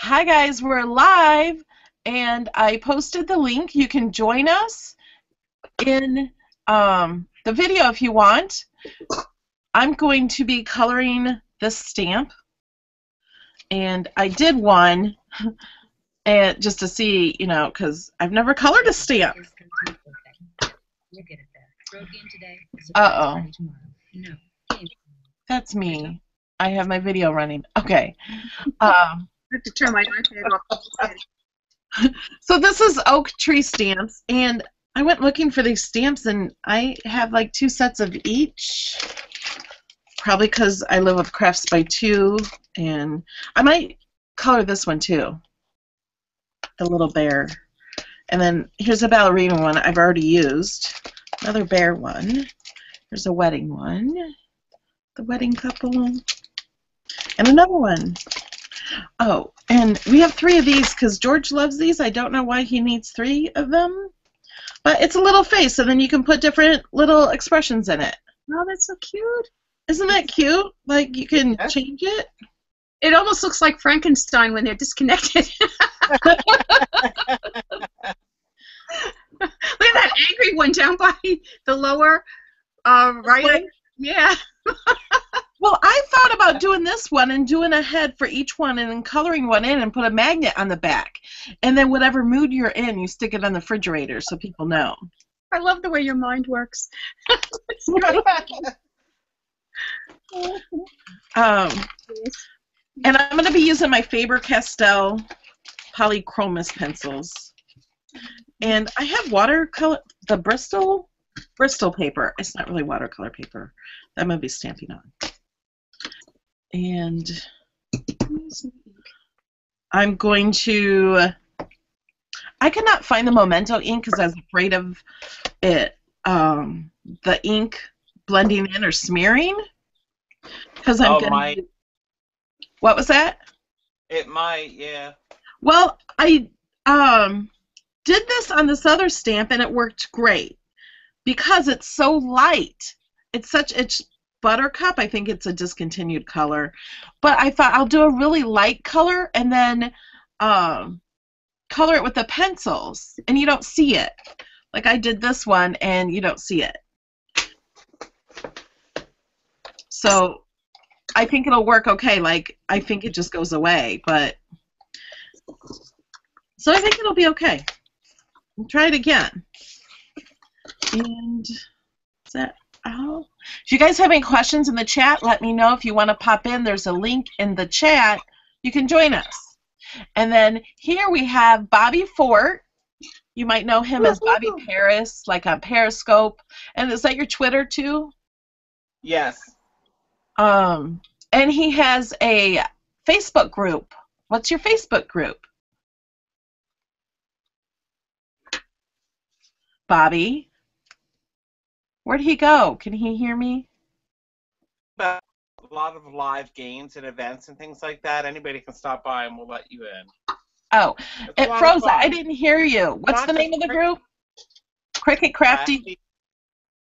Hi guys, we're live and I posted the link. You can join us in um, the video if you want. I'm going to be coloring this stamp and I did one and just to see, you know, because I've never colored a stamp. Uh oh. That's me. I have my video running. Okay. Um, have to turn my iPad off. so this is oak tree stamps, and I went looking for these stamps, and I have like two sets of each. Probably because I live with Crafts by Two, and I might color this one too. The little bear. And then here's a ballerina one I've already used. Another bear one. Here's a wedding one. The wedding couple. And another one. Oh, and we have three of these because George loves these. I don't know why he needs three of them. But it's a little face, so then you can put different little expressions in it. Oh, that's so cute. Isn't that cute? Like you can Yeah. change it. It almost looks like Frankenstein when they're disconnected. Look at that angry one down by the lower uh, right. Yeah. Well, I thought about doing this one and doing a head for each one and then coloring one in and put a magnet on the back. And then whatever mood you're in, you stick it on the refrigerator so people know. I love the way your mind works. Um, and I'm going to be using my Faber-Castell Polychromos pencils. And I have watercolor, the Bristol, Bristol paper. It's not really watercolor paper. that I'm going to be stamping on. And I'm going to. I could not find the Memento ink because I was afraid of it, um, the ink blending in or smearing. Because I'm Oh, gonna. my- What was that? It might, yeah. Well, I um, did this on this other stamp and it worked great because it's so light. It's such it's buttercup. I think it's a discontinued color, but I thought I'll do a really light color and then um, color it with the pencils, and you don't see it. Like I did this one, and you don't see it. So I think it'll work okay. Like I think it just goes away, but so I think it'll be okay. We'll try it again. And is that all? If you guys have any questions in the chat, let me know. If you want to pop in, there's a link in the chat. You can join us. And then here we have Bobby Fort. You might know him as Bobby Paris, like on Periscope. And is that your Twitter too? Yes. Um, and he has a Facebook group. What's your Facebook group? Bobby? Where'd he go? Can he hear me? But a lot of live games and events and things like that. Anybody can stop by and we'll let you in. Oh, It's it froze. I didn't hear you. What's Not the name of the group? Cricut Crafty. Crafty,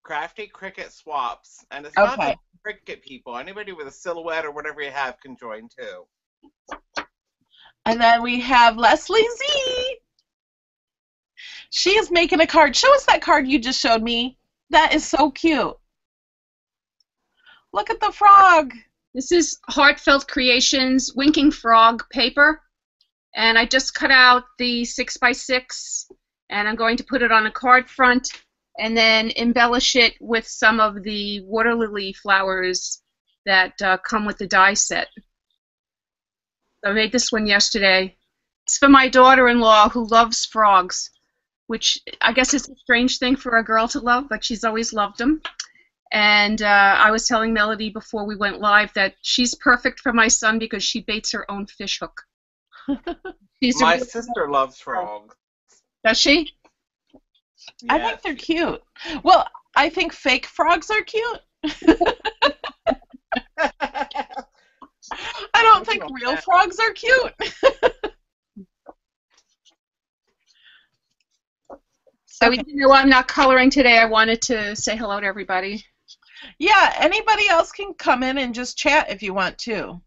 crafty Cricut swaps. And it's not just Cricut people. Anybody with a silhouette or whatever you have can join too. And then we have Leslie Z. She is making a card. Show us that card you just showed me. That is so cute. Look at the frog. This is Heartfelt Creations Winking Frog paper. And I just cut out the 6x6 and I'm going to put it on a card front and then embellish it with some of the water lily flowers that uh, come with the die set. I made this one yesterday. It's for my daughter-in-law who loves frogs, which I guess is a strange thing for a girl to love, but she's always loved them. And uh, I was telling Melody before we went live that she's perfect for my son because she baits her own fish hook. She's My real- sister loves frogs. Does she? I think they're cute. Well, I think fake frogs are cute. I don't think real frogs are cute. So okay. even though I'm not coloring today, I wanted to say hello to everybody. Yeah, anybody else can come in and just chat if you want to.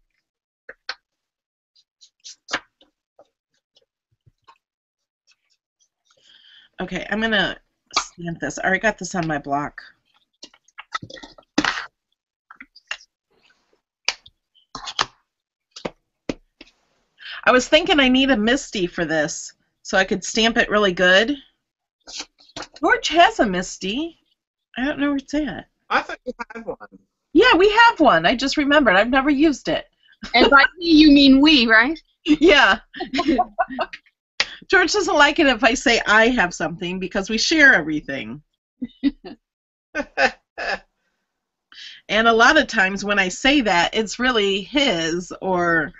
Okay, I'm going to stamp this. I already got this on my block. I was thinking I need a Misty for this so I could stamp it really good. George has a Misty. I don't know where it's at. I thought you had one. Yeah, we have one. I just remembered. I've never used it. And by we, you mean we, right? Yeah. George doesn't like it if I say I have something because we share everything. And a lot of times when I say that, it's really his or,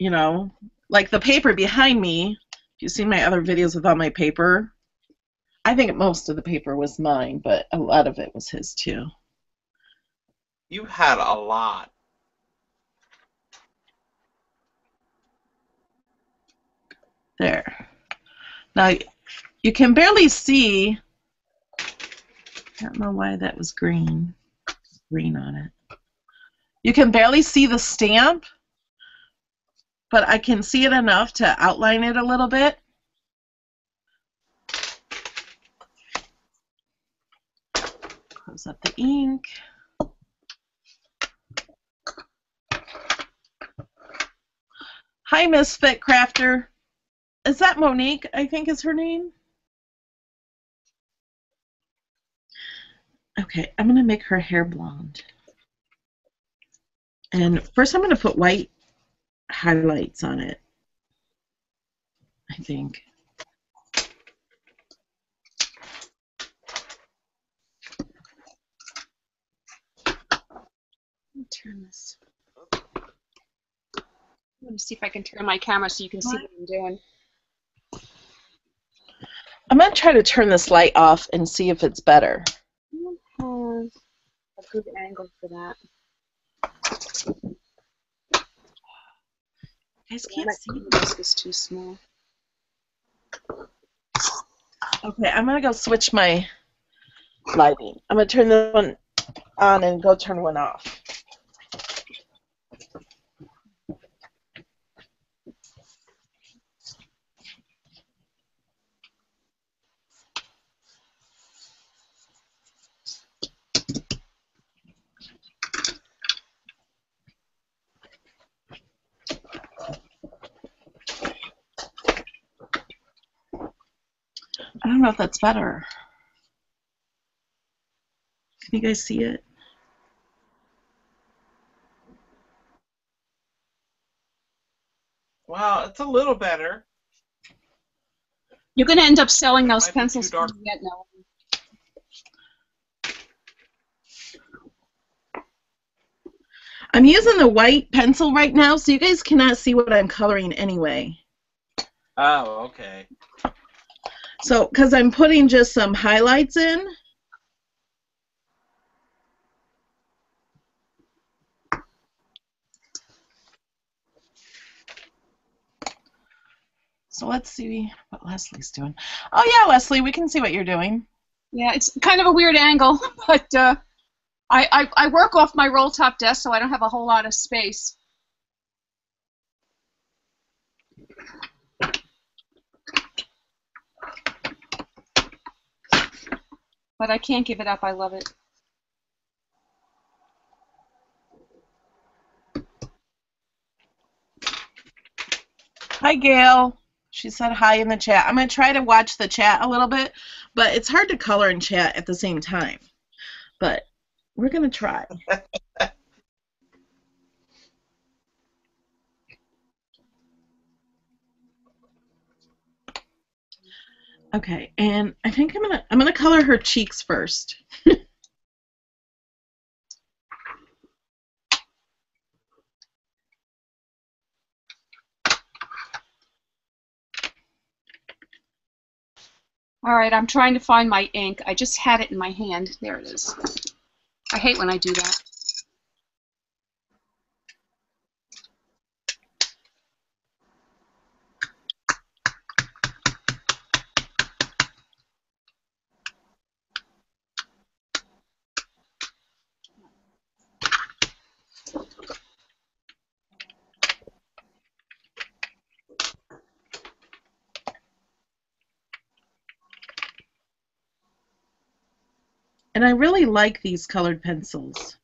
you know, like the paper behind me. If you've seen my other videos with all my paper, I think most of the paper was mine, but a lot of it was his too. you had a lot. There. Now, you can barely see. I don't know why that was green. Green on it. You can barely see the stamp, but I can see it enough to outline it a little bit. Close up the ink. Hi, Misfit Crafter. Is that Monique? I think is her name. Okay, I'm gonna make her hair blonde. And first, I'm gonna put white highlights on it. I think. Let me turn this. I'm going to see if I can turn my camera so you can see what I'm doing. I'm gonna try to turn this light off and see if it's better. I don't have a good angle for that. You guys can't my see. desk is too small. Okay, I'm gonna go switch my lighting. I'm gonna turn this one on and go turn one off. I don't know if that's better. Can you guys see it? Wow, it's a little better. You're going to end up selling those Might be too pencils dark. to get. I'm using the white pencil right now, so you guys cannot see what I'm coloring anyway. Oh, okay. So, because I'm putting just some highlights in. So let's see what Leslie's doing. Oh yeah, Leslie, we can see what you're doing. Yeah, it's kind of a weird angle, but uh, I, I, I work off my roll top desk, so I don't have a whole lot of space. But I can't give it up. I love it. Hi, Gail. She said hi in the chat. I'm going to try to watch the chat a little bit, but it's hard to color and chat at the same time. But we're going to try. Okay, and I think I'm gonna I'm gonna color her cheeks first. All right, I'm trying to find my ink. I just had it in my hand. There it is. I hate when I do that. And I really like these colored pencils.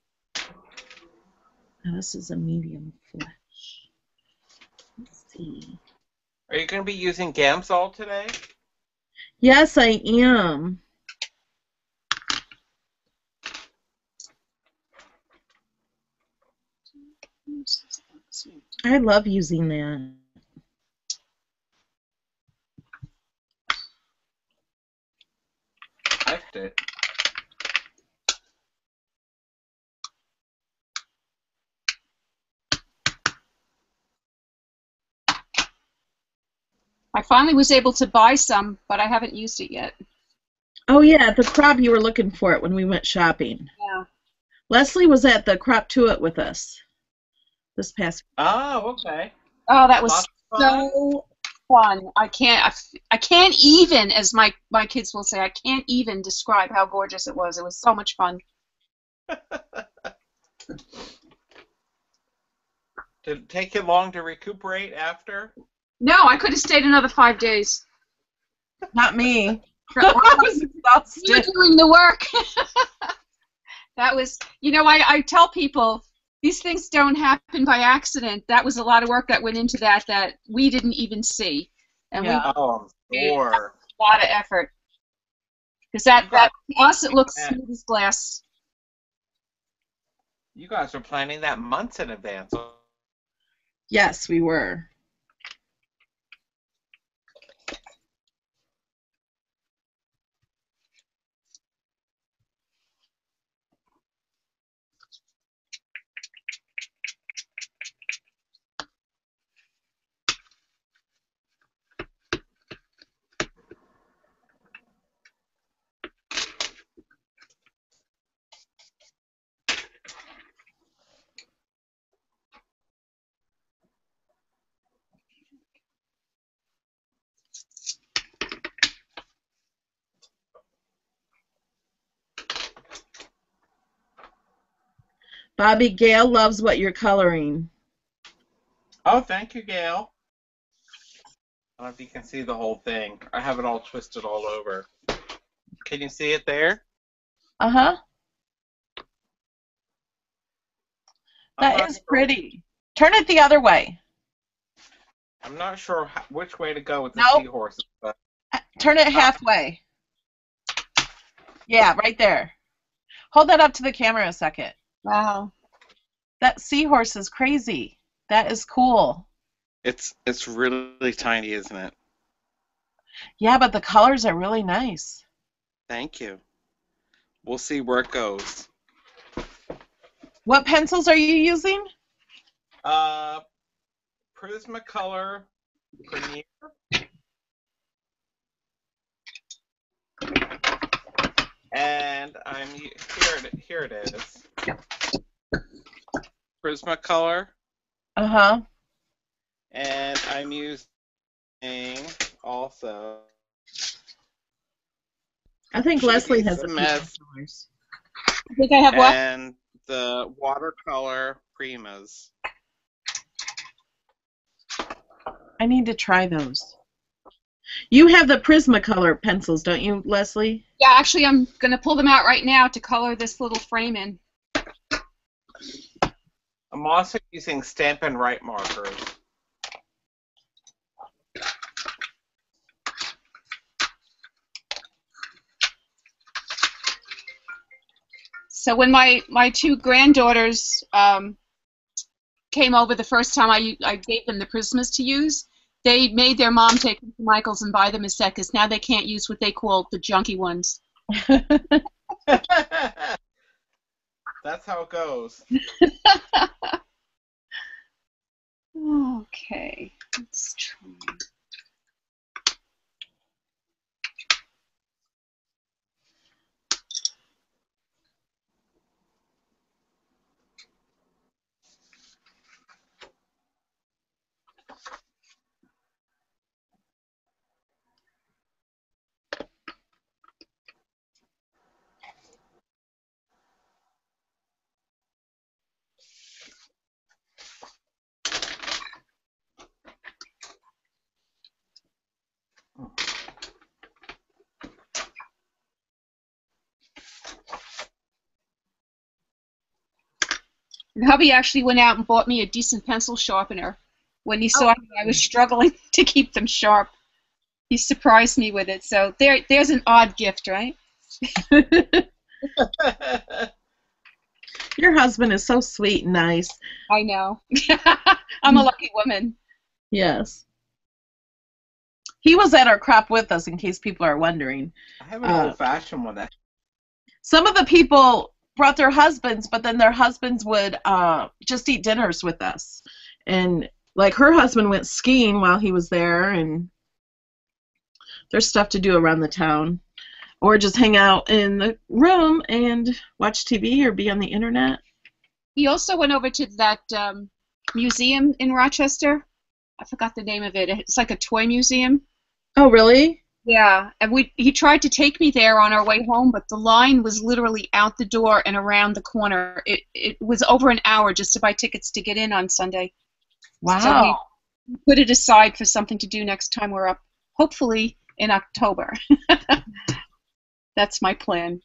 Now this is a medium flesh. Let's see. Are you going to be using Gamsol today? Yes, I am. I love using that. I it. I finally was able to buy some, but I haven't used it yet. Oh yeah, the crop you were looking for it when we went shopping. Yeah. Leslie was at the crop to it with us this past. Oh, okay. Oh, that was Lots of fun. so fun. I can't. I can't even, as my my kids will say, I can't even describe how gorgeous it was. It was so much fun. Did it take you long to recuperate after? No, I could have stayed another five days. Not me. For- I was You were doing the work. that was, you know, I, I tell people these things don't happen by accident. That was a lot of work that went into that that we didn't even see, and we Yeah. Oh, I'm sure. a lot of effort. Because that, that to us it looks smooth as glass. You guys were planning that months in advance. Yes, we were. Bobby Gail loves what you're coloring. Oh, thank you, Gail. I don't know if you can see the whole thing. I have it all twisted all over. Can you see it there? Uh huh. That is sure- pretty. Turn it the other way. I'm not sure how, which way to go with the Nope. seahorses, but Turn it halfway. Yeah, right there. Hold that up to the camera a second. Wow. That seahorse is crazy. That is cool. it's it's really tiny, isn't it? Yeah, but the colors are really nice. Thank you. We'll see where it goes. What pencils are you using? Uh, Prismacolor Premier. And I'm here. It, here it is. Prismacolor, Uh huh. and I'm using also. I think Leslie has a few Smith. colors. I think I have what? and the watercolor Primas. I need to try those. You have the Prismacolor pencils, don't you, Leslie? Yeah, actually, I'm going to pull them out right now to color this little frame in. I'm also using Stampin' Write markers. So when my, my two granddaughters um, came over the first time I, I gave them the Prismas to use, they made their mom take them to Michael's and buy them a set because now they can't use what they call the junky ones. That's how it goes. Okay, let's try. And hubby actually went out and bought me a decent pencil sharpener when he saw me I was struggling to keep them sharp. He surprised me with it. So there, there's an odd gift, right? Your husband is so sweet and nice. I know. I'm a lucky woman. Yes. He was at our crop with us, in case people are wondering. I have an Uh, old fashioned one. That Some of the people brought their husbands, but then their husbands would uh, just eat dinners with us. And like her husband went skiing while he was there, and there's stuff to do around the town. Or just hang out in the room and watch TV or be on the internet. He also went over to that um, museum in Rochester. I forgot the name of it. It's like a toy museum. Oh, really? Yeah, and we he tried to take me there on our way home, but the line was literally out the door and around the corner. It it was over an hour just to buy tickets to get in on Sunday. Wow. We put it aside for something to do next time we're up. Hopefully in October. That's my plan.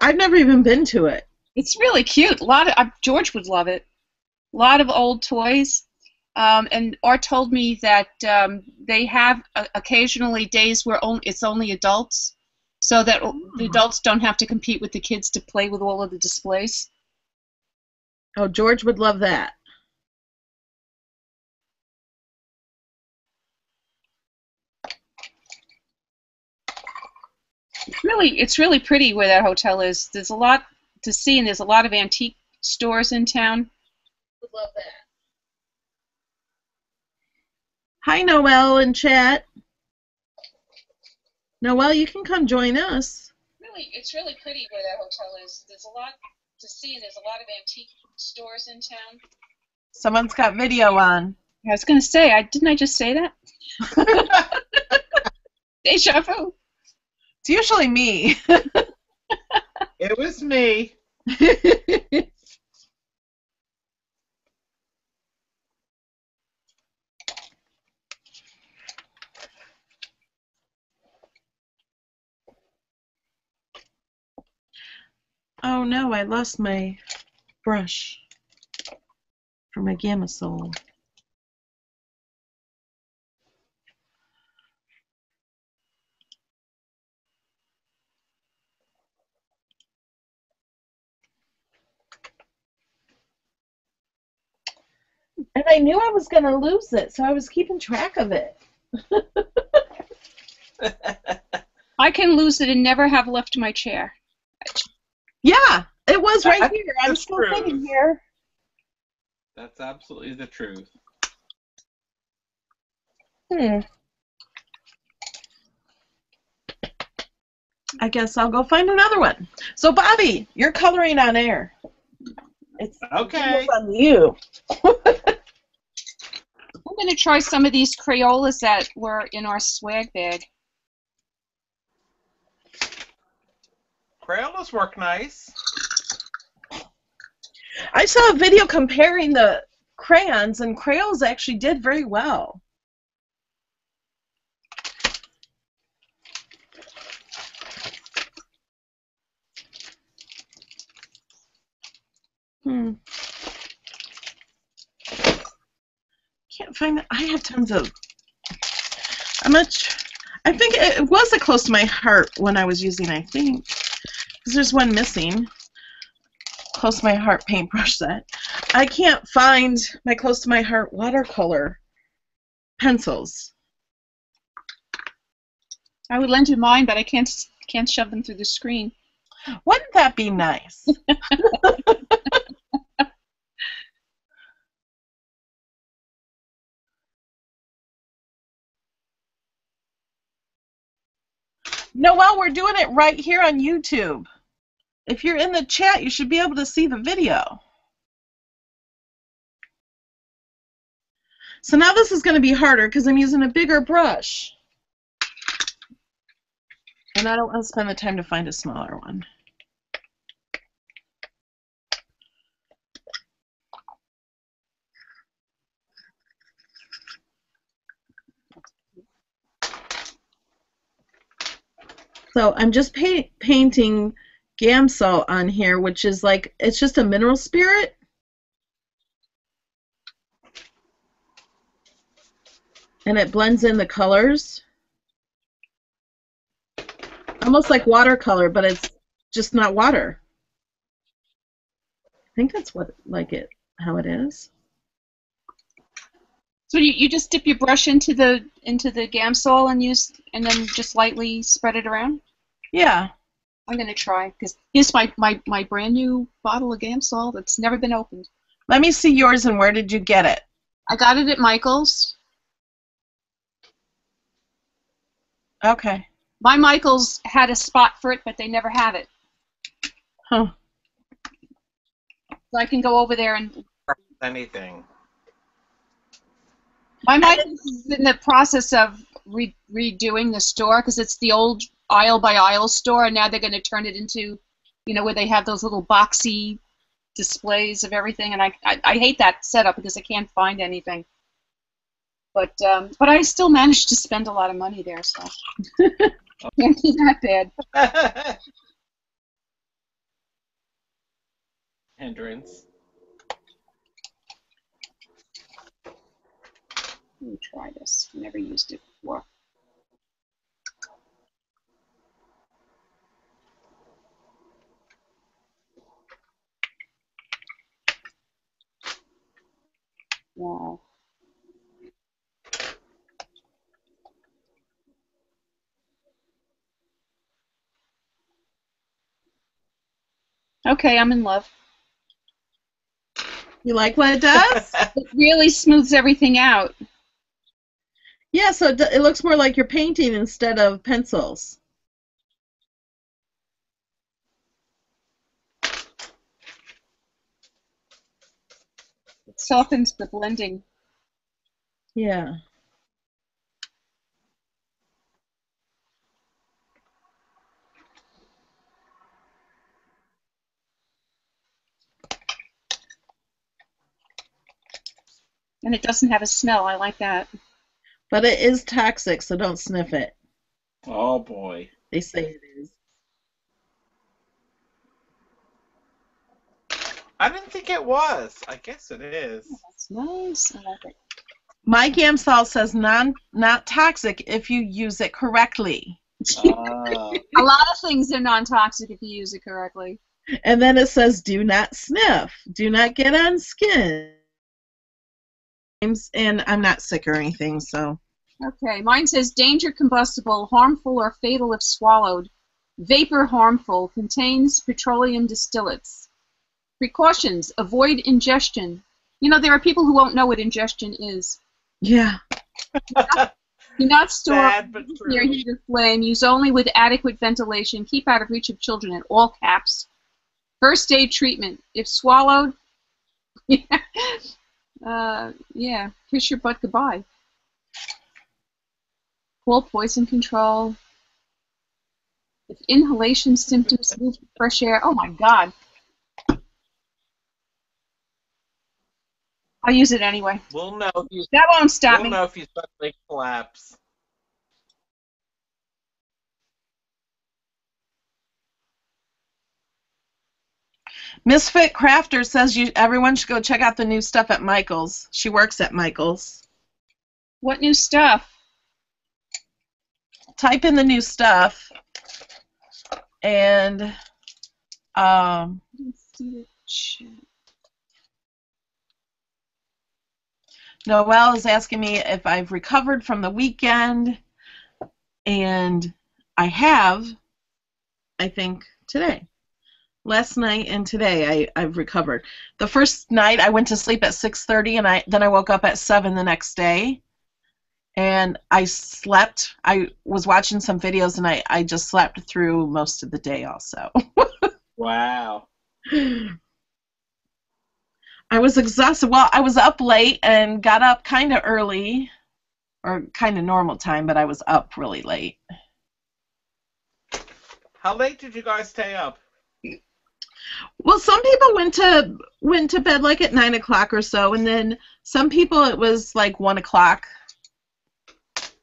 I've never even been to it. It's really cute. A lot of uh, George would love it. A lot of old toys. Um, and Art told me that um, they have uh, occasionally days where only, it's only adults, so that the adults don't have to compete with the kids to play with all of the displays. Oh, George would love that. It's really it's really pretty where that hotel is. There's a lot to see, and there's a lot of antique stores in town. Would love that. Hi, Noel in chat. Noel, you can come join us. Really, it's really pretty where that hotel is. There's a lot to see, there's a lot of antique stores in town. Someone's got video on. I was gonna say, I didn't I just say that? Deja vu. It's usually me. it was me. oh no, I lost my brush for my Gamsol. And I knew I was going to lose it, so I was keeping track of it. I can lose it and never have left my chair. Yeah, it was right That's here. I'm still truth. sitting here. That's absolutely the truth. Hmm. I guess I'll go find another one. So, Bobby, you're coloring on air. It's Okay. it's on you. I'm gonna try some of these Crayolas that were in our swag bag. Crayolas work nice. I saw a video comparing the crayons, and crayons actually did very well. Hmm. Can't find it. I have tons of. How much? I think it was a close to my heart when I was using. I think because there's one missing. Close to my heart paintbrush set. I can't find my close to my heart watercolor pencils. I would lend you mine, but I can't can't shove them through the screen. Wouldn't that be nice? Noel, we're doing it right here on YouTube. If you're in the chat, you should be able to see the video. So now this is going to be harder because I'm using a bigger brush. And I don't want to spend the time to find a smaller one. So I'm just pa- painting Gamsol on here, which is like it's just a mineral spirit. And it blends in the colors. Almost like watercolor, but it's just not water. I think that's what like it how it is. So you, you just dip your brush into the into the Gamsol and use and then just lightly spread it around. Yeah. I'm gonna try because here's my, my my brand new bottle of Gamsol that's never been opened. Let me see yours and where did you get it? I got it at Michael's. Okay. My Michael's had a spot for it, but they never have it. Huh. So I can go over there and Anything. My Michael's is in the process of re- redoing the store because it's the old aisle by aisle store, and now they're going to turn it into, you know, where they have those little boxy displays of everything, and I I, I hate that setup because I can't find anything. But um, but I still managed to spend a lot of money there, so can't be that bad. Hindrance. Let me try this. Never used it before. Wow. Okay, I'm in love. You like what it does? It really smooths everything out. Yeah, so it, it looks more like you're painting instead of pencils. It softens the blending. Yeah. And it doesn't have a smell. I like that. But it is toxic, so don't sniff it. oh boy. They say it is. I didn't think it was. I guess it is. That's nice. I like it. My Gamsol says non not toxic if you use it correctly. Ah. A lot of things are non-toxic if you use it correctly. And then it says do not sniff. Do not get on skin. And I'm not sick or anything, so Okay, mine says danger combustible, harmful or fatal if swallowed. Vapor harmful, contains petroleum distillates. Precautions, avoid ingestion. You know, there are people who won't know what ingestion is. yeah. Do not store Sad but near true. heated flame. Use only with adequate ventilation. Keep out of reach of children in all caps. First aid treatment. If swallowed, uh, yeah, kiss your butt goodbye. Call poison control. If inhalation symptoms move to fresh air, oh my god. I'll use it anyway. We'll know if you, That won't stop we'll me. know if you suddenly collapse. Misfit Crafter says you everyone should go check out the new stuff at Michael's. She works at Michael's. What new stuff? Type in the new stuff and um, Let's see the chat. Noelle is asking me if I've recovered from the weekend, and I have. I think today, last night and today, I, I've recovered. The first night I went to sleep at 6:30, and I then I woke up at seven the next day, and I slept. I was watching some videos, and I I just slept through most of the day also. Wow. I was exhausted. Well, I was up late and got up kind of early, or kind of normal time, but I was up really late. How late did you guys stay up? Well, some people went to went to bed like at nine o'clock or so, and then some people it was like one o'clock,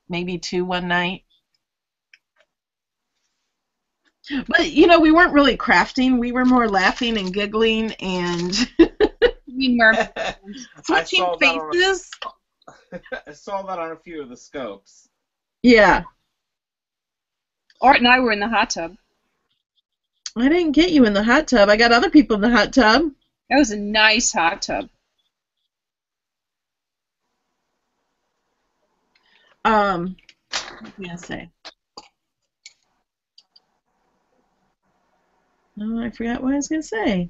maybe two one night. But you know, we weren't really crafting. We were more laughing and giggling and You mean mer- I switching saw that on a- faces. I saw that on a few of the scopes. Yeah. Art and I were in the hot tub. I didn't get you in the hot tub. I got other people in the hot tub. That was a nice hot tub. Um, what was I gonna say? No, I forgot what I was gonna say.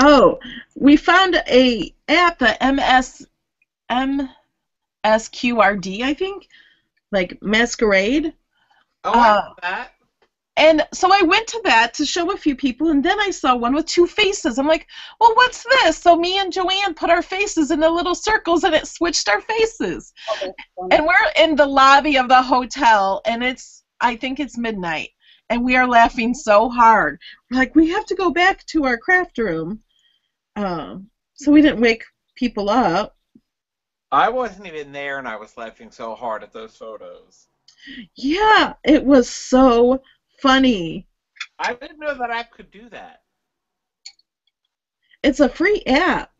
Oh, we found a app, the MS MSQRD, I think, like Masquerade. Oh, I Uh, that. And so I went to that to show a few people, and then I saw one with two faces. I'm like, well, what's this? So me and Joanne put our faces in the little circles, and it switched our faces. And we're in the lobby of the hotel, and it's, I think it's midnight, and we are laughing so hard. We're like, we have to go back to our craft room. Um, so we didn't wake people up. I wasn't even there, and I was laughing so hard at those photos. Yeah, it was so funny. I didn't know that app could do that. It's a free app.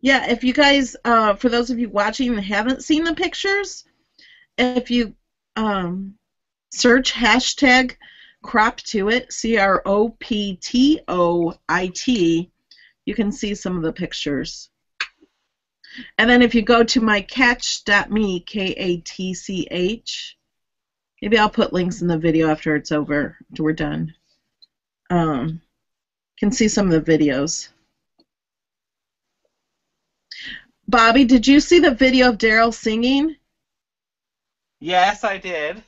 Yeah, if you guys, uh, for those of you watching and haven't seen the pictures, if you um, search hashtag crop to it, C R O P T O I T, you can see some of the pictures. And then if you go to my katch.me, K A T C H, maybe I'll put links in the video after it's over, after we're done. Um, can see some of the videos. Bobby, did you see the video of Daryl singing? Yes, I did.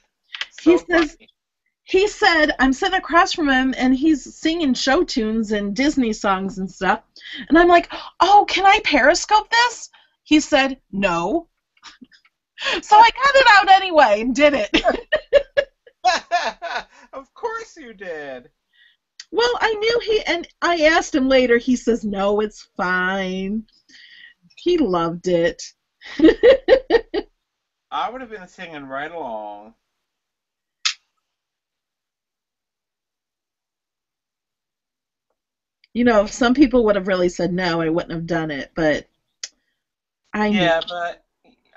He says- funny. He said, I'm sitting across from him and he's singing show tunes and Disney songs and stuff. And I'm like, oh, can I periscope this? He said, no. So I got it out anyway and did it. of course you did. well, I knew he, and I asked him later. He says, no, it's fine. He loved it. I would have been singing right along. you know, if some people would have really said no, I wouldn't have done it, but I. Yeah, but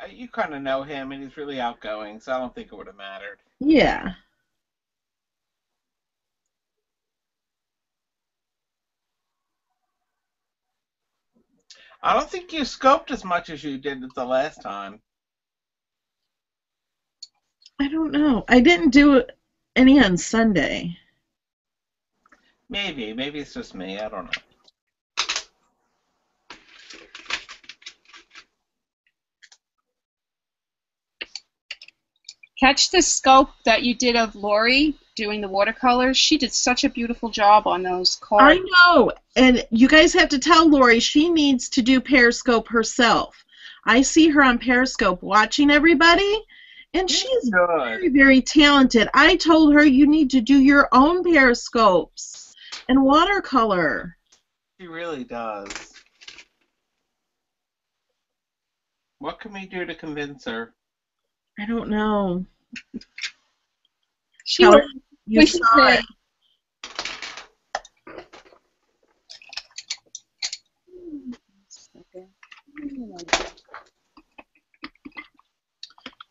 uh, you kind of know him, and he's really outgoing, so I don't think it would have mattered. Yeah. I don't think you scoped as much as you did the last time. I don't know. I didn't do any on Sunday. Maybe, maybe it's just me. I don't know. Catch the scope that you did of Lori doing the watercolors. She did such a beautiful job on those cards. I know. And you guys have to tell Lori she needs to do Periscope herself. I see her on Periscope watching everybody, and she's very, very talented. I told her you need to do your own Periscopes and watercolor. She really does. What can we do to convince her? I don't know. She was you we should saw it.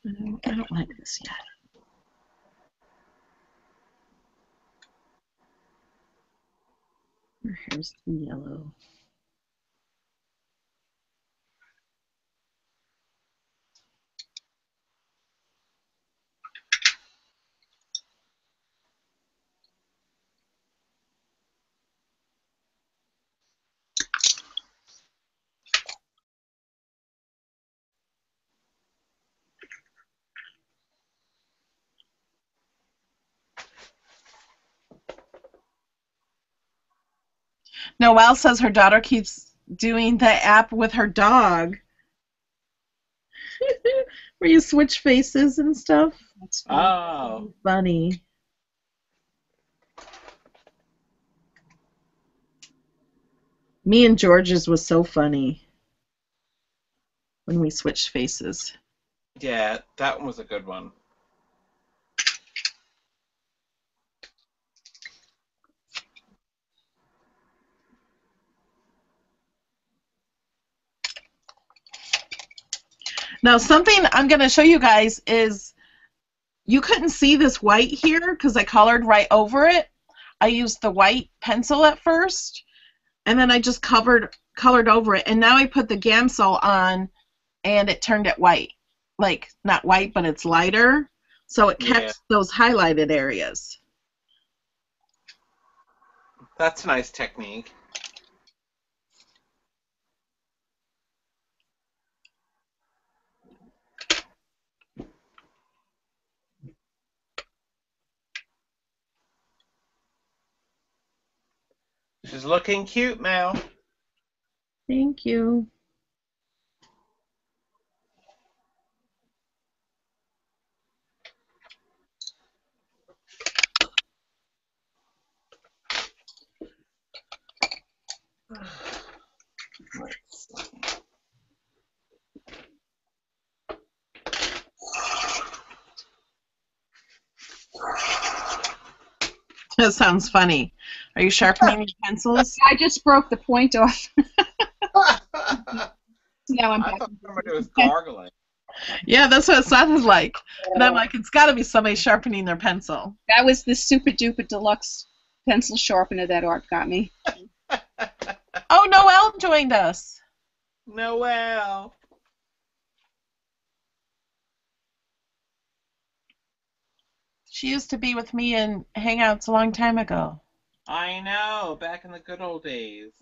I don't, I don't like this yet. Her hair's yellow. Noelle says her daughter keeps doing the app with her dog. Where you switch faces and stuff. That's Oh. Funny. Me and George's was so funny when we switched faces. Yeah, that one was a good one. Now, something I'm going to show you guys is you couldn't see this white here because I colored right over it. I used the white pencil at first, and then I just covered colored over it, and now I put the Gamsol on, and it turned it white. Like, not white, but it's lighter, so it kept Yeah. those highlighted areas. That's a nice technique. She's looking cute, Mel. Thank you. That sounds funny. Are you sharpening your pencils? I just broke the point off. I now I'm back. thought somebody was gargling. Yeah, that's what it sounded like. And I'm like, it's got to be somebody sharpening their pencil. That was the super duper deluxe pencil sharpener that Art got me. Oh, Noel joined us. Noel. She used to be with me in Hangouts a long time ago. I know, back in the good old days.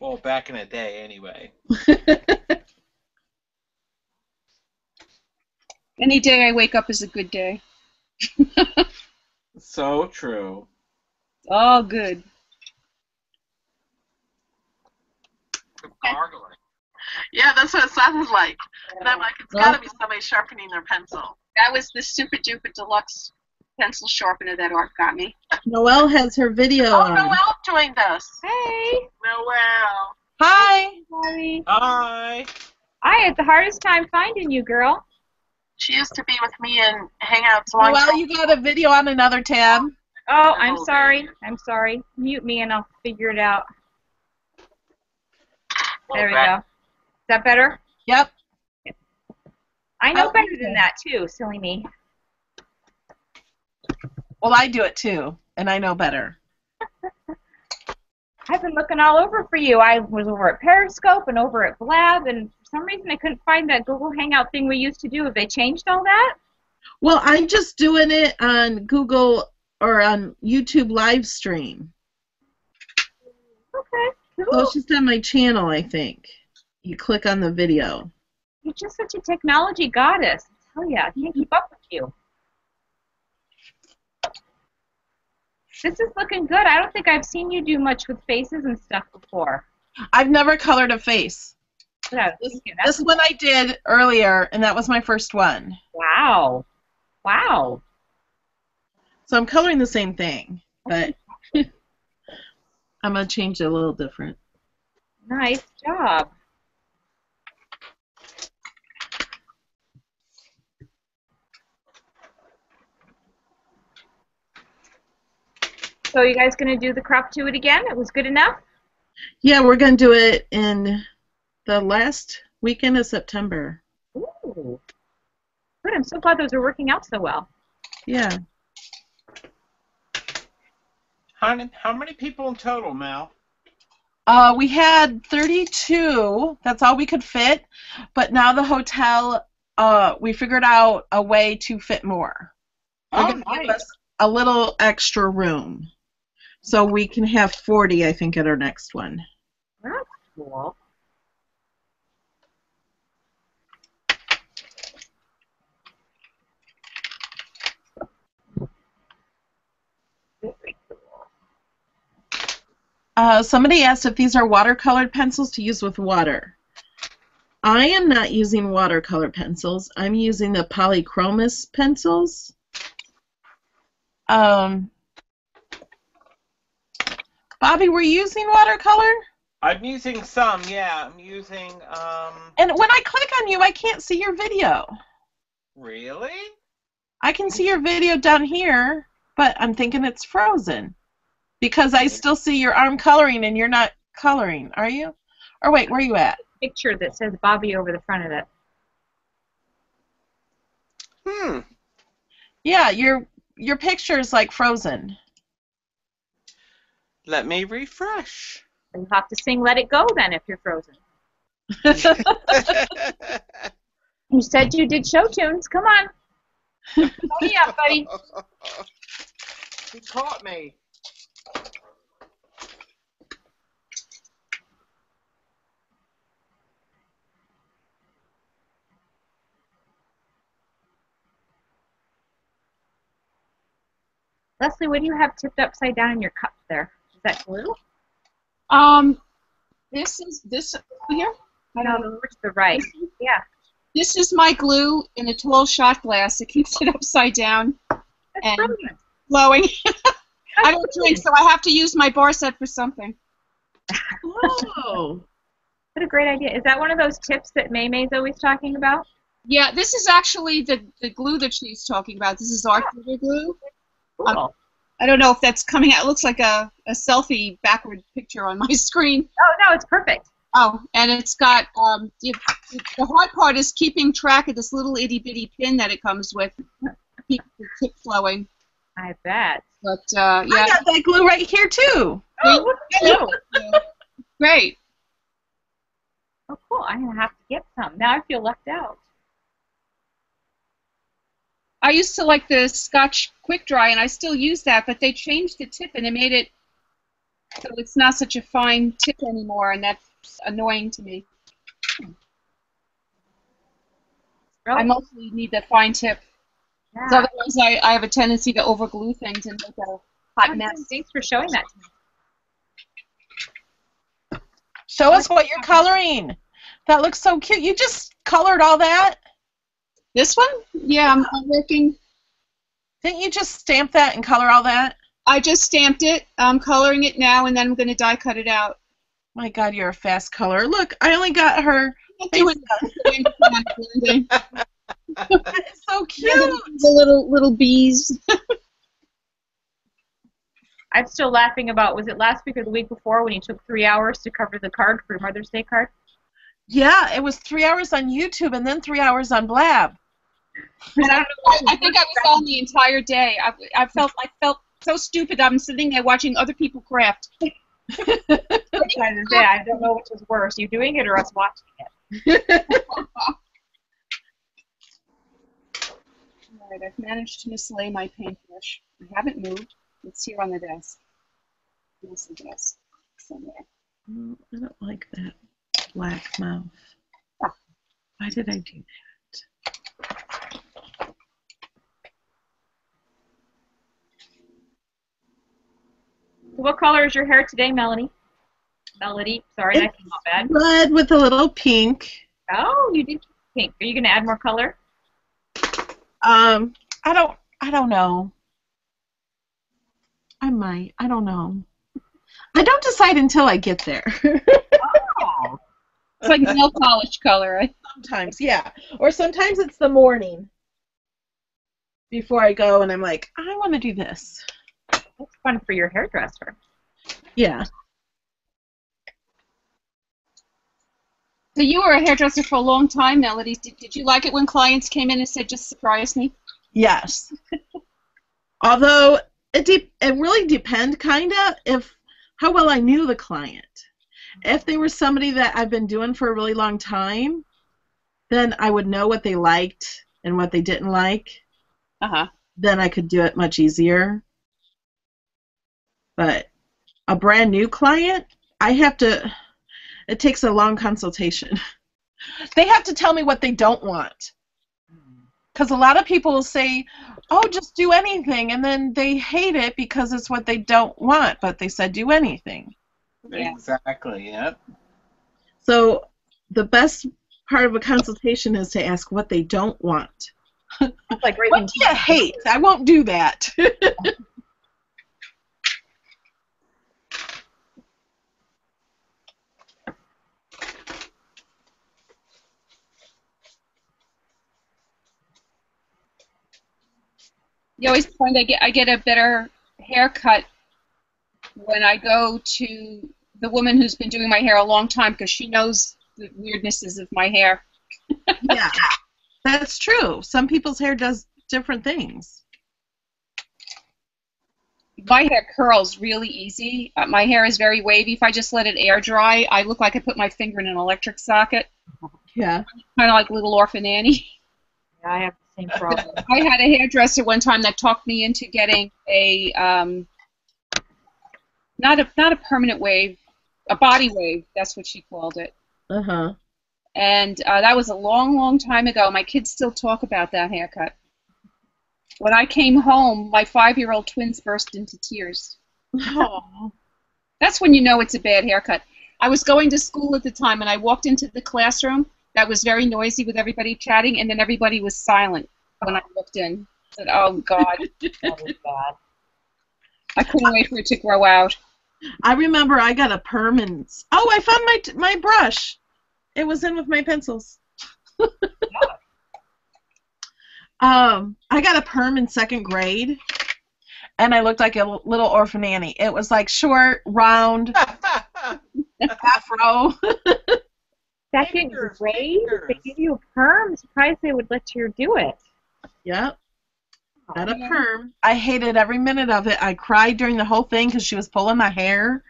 Well, back in a day, anyway. Any day I wake up is a good day. So true. All good. Gargling. Yeah, that's what it sounded like. And I'm like, it's got to be somebody sharpening their pencil. That was the super duper deluxe pencil sharpener that Art got me. Noelle has her video Um, on. oh, Noelle joined us. Hey, Noel. Hi. Bobby. Hi. I had the hardest time finding you, girl. She used to be with me in Hangouts a long Noelle, time you got a video on another tab. Oh, I'm Oh, sorry. I'm sorry. Mute me and I'll figure it out. There we go. Is that better? Yep. I know better than that too, silly me. Well, I do it too, and I know better. I've been looking all over for you. I was over at Periscope and over at Blab, and for some reason I couldn't find that Google Hangout thing we used to do. Have they changed all that? Well, I'm just doing it on Google or on YouTube live stream. Okay, So it's just on my channel, I think. You click on the video. You're just such a technology goddess. I tell ya, I can't keep up with you. This is looking good. I don't think I've seen you do much with faces and stuff before. I've never colored a face. This, this one I did earlier, and that was my first one. wow. Wow. So I'm coloring the same thing, but I'm going to change it a little different. Nice job. So you guys gonna do the crop to it again? It was good enough? Yeah, we're going to do it in the last weekend of September. Ooh. Good, I'm so glad those are working out so well. Yeah. How, many- how many people in total, Mel? Uh, we had 32. That's all we could fit. But now the hotel, uh, we figured out a way to fit more. They're Oh, gonna give us a little extra room. So we can have 40, I think, at our next one. That's cool. Uh, somebody asked if these are watercolored pencils to use with water. I am not using watercolor pencils. I'm using the Polychromos pencils. Um, Bobby, were you using watercolor? I'm using some, yeah. I'm using, um, And when I click on you, I can't see your video. really? I can see your video down here, but I'm thinking it's frozen because I still see your arm coloring and you're not coloring, are you? Or wait, where are you at? Picture that says Bobby over the front of it. Hmm. Yeah, your your picture is like frozen. Let me refresh. You'll have to sing "Let It Go" then if you're frozen. You said you did show tunes. Come on. Oh yeah, buddy. he caught me. Leslie, what do you have tipped upside down in your cup there? That glue? Um, this is this here. I don't know. the right. Yeah. This is my glue in a tall shot glass. It keeps it upside down, That's And- brilliant. flowing. I don't drink, so I have to use my bar set for something. Oh. What a great idea. Is that one of those tips that May May's always talking about? Yeah, this is actually the, the glue that she's talking about. This is our glitter glue. Cool. I don't know if that's coming out. It looks like a, a selfie backward picture on my screen. oh no, it's perfect. Oh, and it's got um, the, the hard part is keeping track of this little itty bitty pin that it comes with. Keep the tip flowing. I bet. But uh, I yeah, got that glue right here too. Oh, look at you. great. Oh, cool. I'm gonna have to get some. Now I feel left out. I used to like the Scotch Quick Dry, and I still use that, but they changed the tip and they made it so it's not such a fine tip anymore, and that's annoying to me. I mostly need the fine tip. Yeah. Otherwise, I, I have a tendency to overglue things and make a hot mess. Thanks for showing that to me. Show us what you're coloring. That looks so cute. You just colored all that? This one? Yeah, I'm, I'm working. Didn't you just stamp that and color all that? I just stamped it. I'm coloring it now, and then I'm going to die cut it out. My God, you're a fast color. Look, I only got her. I'm doing done. blending. That is so cute. the little little bees. I'm still laughing about was it last week or the week before when you took three hours to cover the card for your Mother's Day card? Yeah, it was three hours on YouTube and then three hours on Blab. And I don't know I, I think I was on the entire day. I, I felt I felt so stupid. I'm sitting there watching other people craft. I was trying to say. I don't know which is worse, you doing it or us watching it. All right, I've managed to mislay my paintbrush. I haven't moved. It's here on the desk. Yes, the desk somewhere. Mm, I don't like that black mouth. Why did I do that? What color is your hair today, Melanie? Melody, sorry, that came out bad. Red with a little pink. Oh, you did pink. Are you gonna add more color? Um, I don't. I don't know. I might. I don't know. I don't decide until I get there. Oh. It's like nail polish color. Sometimes, yeah. Or sometimes it's the morning before I go, and I'm like, I want to do this. That's fun for your hairdresser. Yeah. So you were a hairdresser for a long time, Melody. Did, did you like it when clients came in and said, "Just surprise me"? Yes. Although it de- it really depend kinda if how well I knew the client. If they were somebody that I've been doing for a really long time, then I would know what they liked and what they didn't like. Uh huh. Then I could do it much easier. But a brand new client, I have to it takes a long consultation. they have to tell me what they don't want. Because a lot of people will say, oh, just do anything, and then they hate it because it's what they don't want, but they said do anything. Exactly. Yep. So the best part of a consultation is to ask what they don't want. Like right What do you hate? I won't do that. You always find I get I get a better haircut when I go to the woman who's been doing my hair a long time because she knows the weirdnesses of my hair. yeah, that's true. Some people's hair does different things. My hair curls really easy. Uh, my hair is very wavy. If I just let it air dry, I look like I put my finger in an electric socket, Yeah. kind of like little orphan Annie. I have the same problem. I had a hairdresser one time that talked me into getting a um, not a not a permanent wave, a body wave. That's what she called it. Uh huh. And uh, that was a long, long time ago. My kids still talk about that haircut. When I came home, my five-year-old twins burst into tears. Oh. That's when you know it's a bad haircut. I was going to school at the time, and I walked into the classroom that was very noisy with everybody chatting, and then everybody was silent when I walked in. I said, "Oh God, That is bad. I couldn't wait for it to grow out." I remember I got a perm and oh, I found my t- my brush. It was in with my pencils. um, I got a perm in second grade, and I looked like a little orphan Annie. It was like short, round, afro. Second Fingers, grade, they fingers. give you a perm. I'm surprised they would let you do it. yep, got a perm. I hated every minute of it. I cried during the whole thing because she was pulling my hair.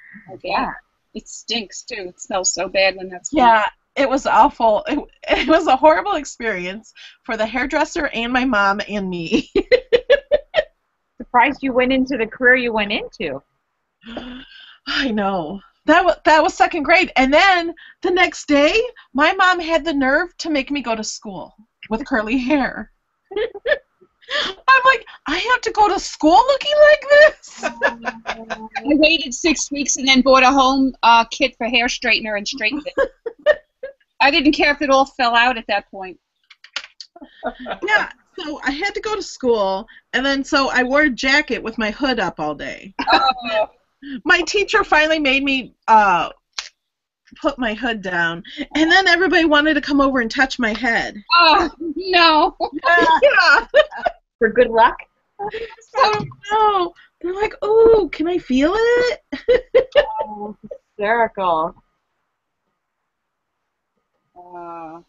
Yeah, it stinks too. It smells so bad when that's Yeah, it was awful. It, it was a horrible experience for the hairdresser and my mom and me. Surprised you went into the career you went into. I know. That was that was second grade, and then the next day, my mom had the nerve to make me go to school with curly hair. I'm like, I have to go to school looking like this. I waited six weeks and then bought a home uh, kit for hair straightener and straightened it. I didn't care if it all fell out at that point. yeah, so I had to go to school, and then so I wore a jacket with my hood up all day. Oh, my teacher finally made me uh, put my hood down, and then everybody wanted to come over and touch my head. oh no! yeah, For good luck. so no, they're like, "Oh, can I feel it?" Oh, hysterical. Uh,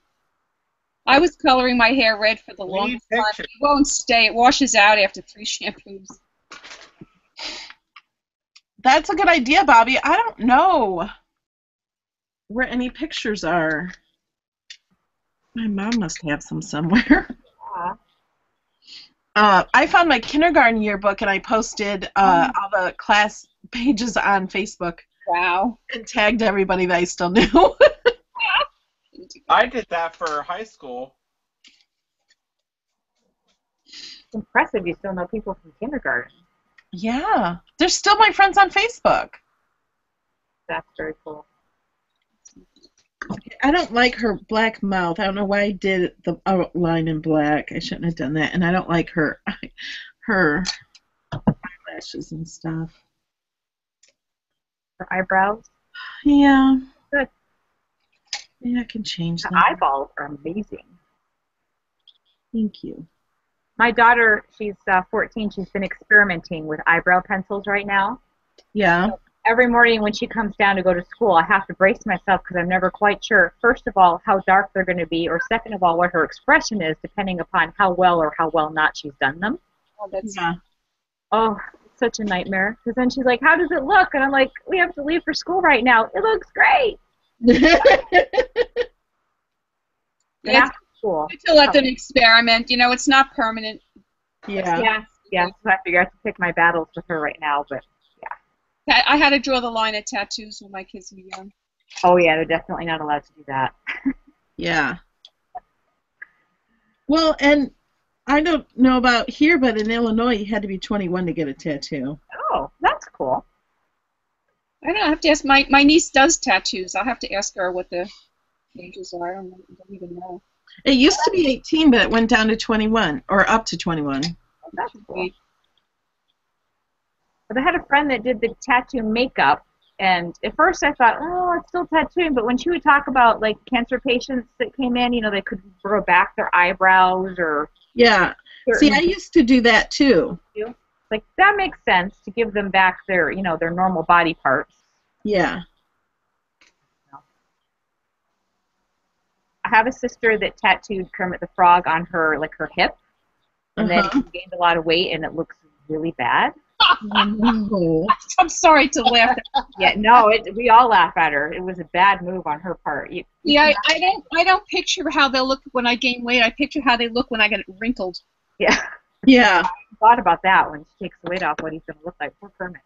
I was coloring my hair red for the We longest time. It won't stay. It washes out after three shampoos. That's a good idea, Bobby. I don't know where any pictures are. My mom must have some somewhere. Yeah. Uh, I found my kindergarten yearbook and I posted uh, all the class pages on Facebook Wow. and tagged everybody that I still knew. I did that for high school. It's impressive you still know people from kindergarten. yeah, they're still my friends on Facebook. That's very cool. I don't like her black mouth. I don't know why I did the outline in black. I shouldn't have done that. And I don't like her her eyelashes and stuff. Her eyebrows, Yeah. Good. Yeah, I can change her that. eyeballs are amazing. Thank you. My daughter, she's uh, 14. She's been experimenting with eyebrow pencils right now. Yeah. Every morning when she comes down to go to school, I have to brace myself because I'm never quite sure, first of all, how dark they're going to be, or second of all, what her expression is, depending upon how well or how well not she's done them. Oh, that's Yeah. Oh, such a nightmare. Because then she's like, How does it look? And I'm like, We have to leave for school right now. It looks great. And It's after school. good to let them experiment. You know, it's not permanent. yeah. Yeah. yes. So I figure I have to pick my battles with her right now. But I I had to draw the line at tattoos when my kids were young. oh, yeah, they're definitely not allowed to do that. Yeah. Well, and I don't know about here, but in Illinois, you had to be 21 to get a tattoo. Oh, that's cool. I don't know. I have to ask. My my niece does tattoos. I'll have to ask her what the ages are. I don't, don't even know. It used to be 18, but it went down to 21 or up to 21. That's cool. But I had a friend that did the tattoo makeup, and at first I thought, oh, it's still tattooing. But when she would talk about like cancer patients that came in, you know, they could grow back their eyebrows or Yeah. See, I used to do that too. Like that makes sense to give them back their, you know, their normal body parts. Yeah. I have a sister that tattooed Kermit the Frog on her like her hip, and then Uh-huh. she gained a lot of weight, and it looks really bad. I'm sorry to laugh. Yeah, no, it, we all laugh at her. It was a bad move on her part. You, Yeah, I, I don't I don't picture how they'll look when I gain weight. I picture how they look when I get wrinkled. yeah, Yeah. Thought about that when she takes the weight off. What he's gonna look like? Poor Kermit.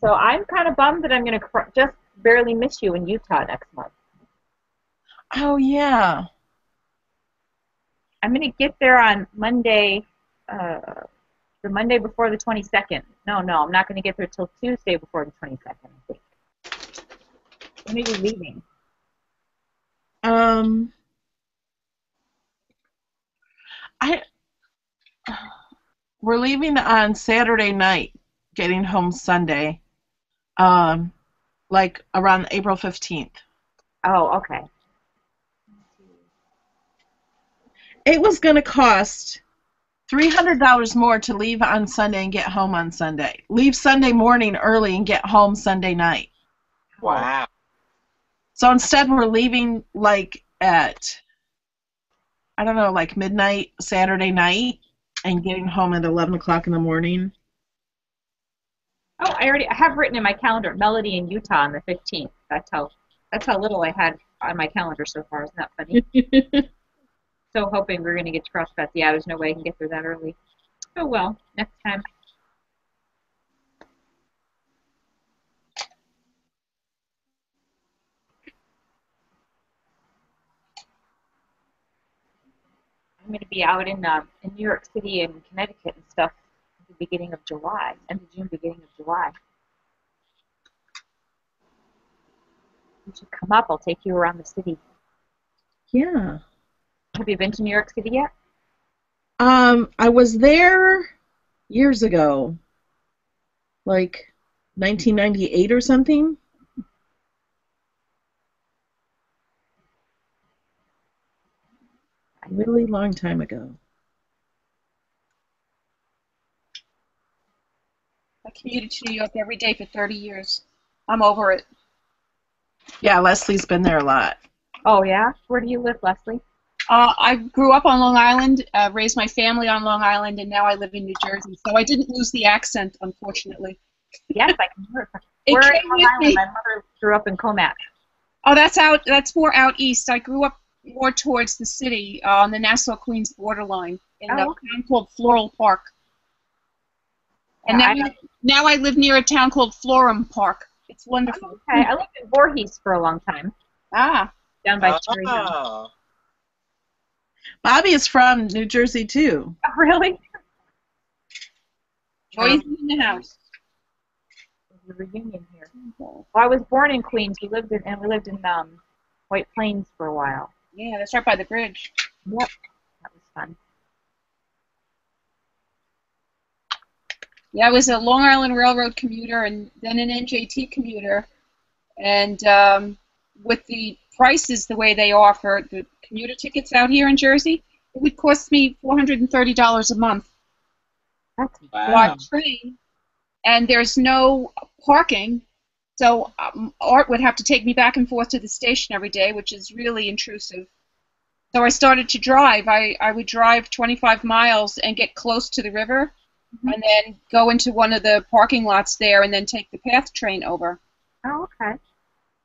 So I'm kind of bummed that I'm gonna cr- just barely miss you in Utah next month. Oh, yeah. I'm gonna get there on Monday, uh, the Monday before the 22nd. No, no, I'm not gonna get there till Tuesday before the 22nd. I think. When are you leaving? Um, I we're leaving on Saturday night, getting home Sunday. Um, like around April fifteenth. Oh, okay. It was going to cost three hundred dollars more to leave on Sunday and get home on Sunday. Leave Sunday morning early and get home Sunday night. Wow. So instead, we're leaving like at I don't know, like midnight Saturday night, and getting home at eleven o'clock in the morning. Oh, I already I have written in my calendar Melody in Utah on the 15th. That's how that's how little I had on my calendar so far. Isn't that funny? so hoping we're gonna get to cross paths. Yeah, there's no way I can get there that early. Oh well, next time. I'm gonna be out in uh, in New York City and Connecticut and stuff at the beginning of July, end of June, beginning of July. You should come up. I'll take you around the city. yeah. Have you been to New York City yet? Um, I was there years ago, like 1998 or something. Really long time ago. I commuted to New York every day for 30 years. I'm over it. Yeah, Leslie's been there a lot. Oh yeah. Where do you live, Leslie? Uh, I grew up on Long Island, uh, raised my family on Long Island, and now I live in New Jersey. So I didn't lose the accent, unfortunately. Yes, I can hear it. It Where came in Long Island? me. My mother grew up in Commack. Oh, that's out. That's more out east. I grew up more towards the city uh, on the Nassau-Queens borderline in Oh, a okay. town called Floral Park. And Yeah, now, I I, now I live near a town called Florham Park. It's wonderful. Okay, I lived in Voorhees for a long time, Ah, down by Teresa. Oh. Bobby is from New Jersey too. Oh, really? noisy in the house. There's a reunion here. Well, I was born in Queens. We lived in and we lived in um, White Plains for a while. Yeah, that's right by the bridge. Yep, that was fun. Yeah, I was a Long Island Railroad commuter and then an NJT commuter. And um, with the prices the way they offer the commuter tickets out here in Jersey, it would cost me $430 a month That's Wow. by train. And there's no parking. So um, Art would have to take me back and forth to the station every day, which is really intrusive. So I started to drive. I, I would drive 25 miles and get close to the river Mhm. and then go into one of the parking lots there and then take the PATH train over. oh okay.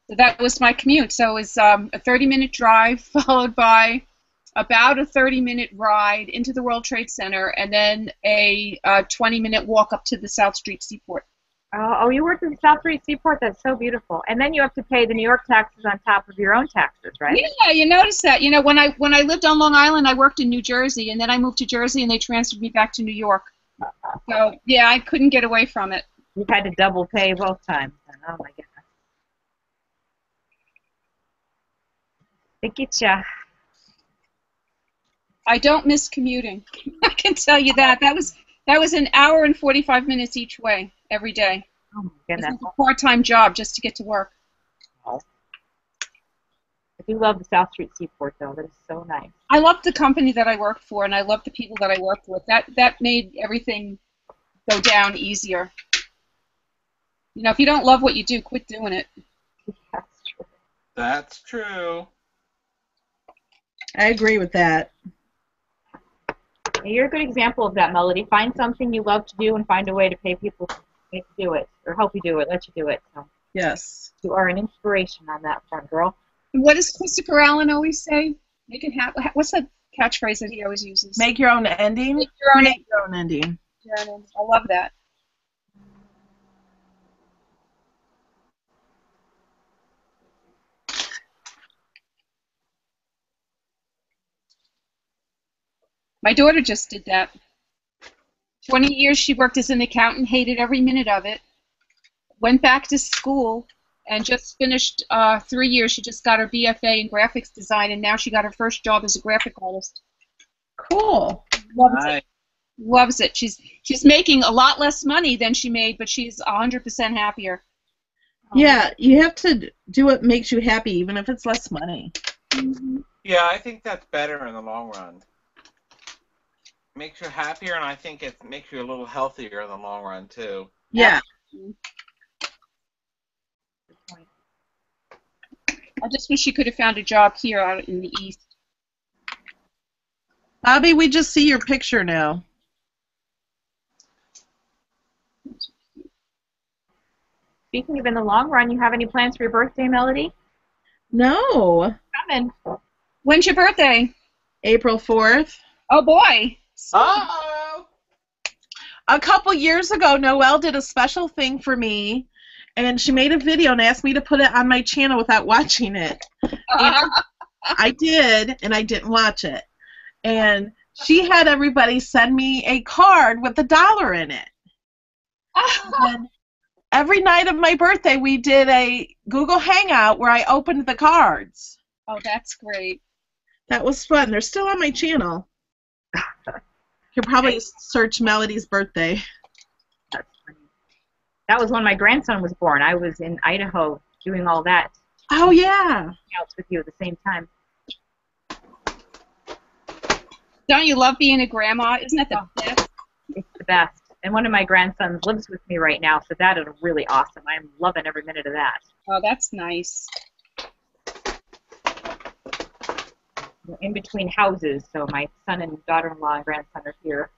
So that was my commute. So it was um, a 30 minute drive followed by about a 30 minute ride into the World Trade Center and then a uh, 20 minute walk up to the South Street Seaport. Oh, oh, you worked in the South Street Seaport. That's so beautiful. And then you have to pay the New York taxes on top of your own taxes, right? Yeah, you notice that. You know, when I when I lived on Long Island, I worked in New Jersey, and then I moved to Jersey, and they transferred me back to New York. So yeah, I couldn't get away from it. You've had to double pay both times. Oh my goodness. They get ya. I don't miss commuting. I can tell you that. That was that was an hour and 45 minutes each way every day. Oh my goodness. was a part-time job just to get to work. I do love the South Street Seaport though. That is so nice. I love the company that I worked for, and I love the people that I worked with. That that made everything go down easier. You know, if you don't love what you do, quit doing it. That's true. That's true. I agree with that. You're a good example of that, Melody. Find something you love to do and find a way to pay people to you do it or help you do it, let you do it. So Yes. you are an inspiration on that front, girl. What does Christopher Allen always say? Make it happen. What's that catchphrase that he always uses? Make your own ending. Make your own Create your own ending. ending. I love that. My daughter just did that. 20 years she worked as an accountant, hated every minute of it. Went back to school and just finished uh, three years. She just got her BFA in graphics design, and now she got her first job as a graphic artist. Cool. Loves it. Loves it. She's she's making a lot less money than she made, but she's 100% happier. Yeah, you have to do what makes you happy, even if it's less money. Yeah, I think that's better in the long run. Makes you happier, and I think it makes you a little healthier in the long run too. Yeah. I just wish you could have found a job here out in the east. Bobby, we just see your picture now. Speaking of in the long run, you have any plans for your birthday, Melody? No. Coming. When's your birthday? April 4th. Oh boy. Oh! A couple years ago, Noelle did a special thing for me, and she made a video and asked me to put it on my channel without watching it. And I did, and I didn't watch it. And she had everybody send me a card with a dollar in it. And every night of my birthday, we did a Google Hangout where I opened the cards. oh, that's great. That was fun. They're still on my channel. You can probably search Melody's birthday. That's funny. That was when my grandson was born. I was in Idaho doing all that Oh yeah. hangouts with you at the same time. Don't you love being a grandma? Isn't that the oh. best? It's the best. And one of my grandsons lives with me right now, so that is really awesome. I'm loving every minute of that. Oh, that's nice. We're in between houses, so my son and daughter-in-law and grandson are here.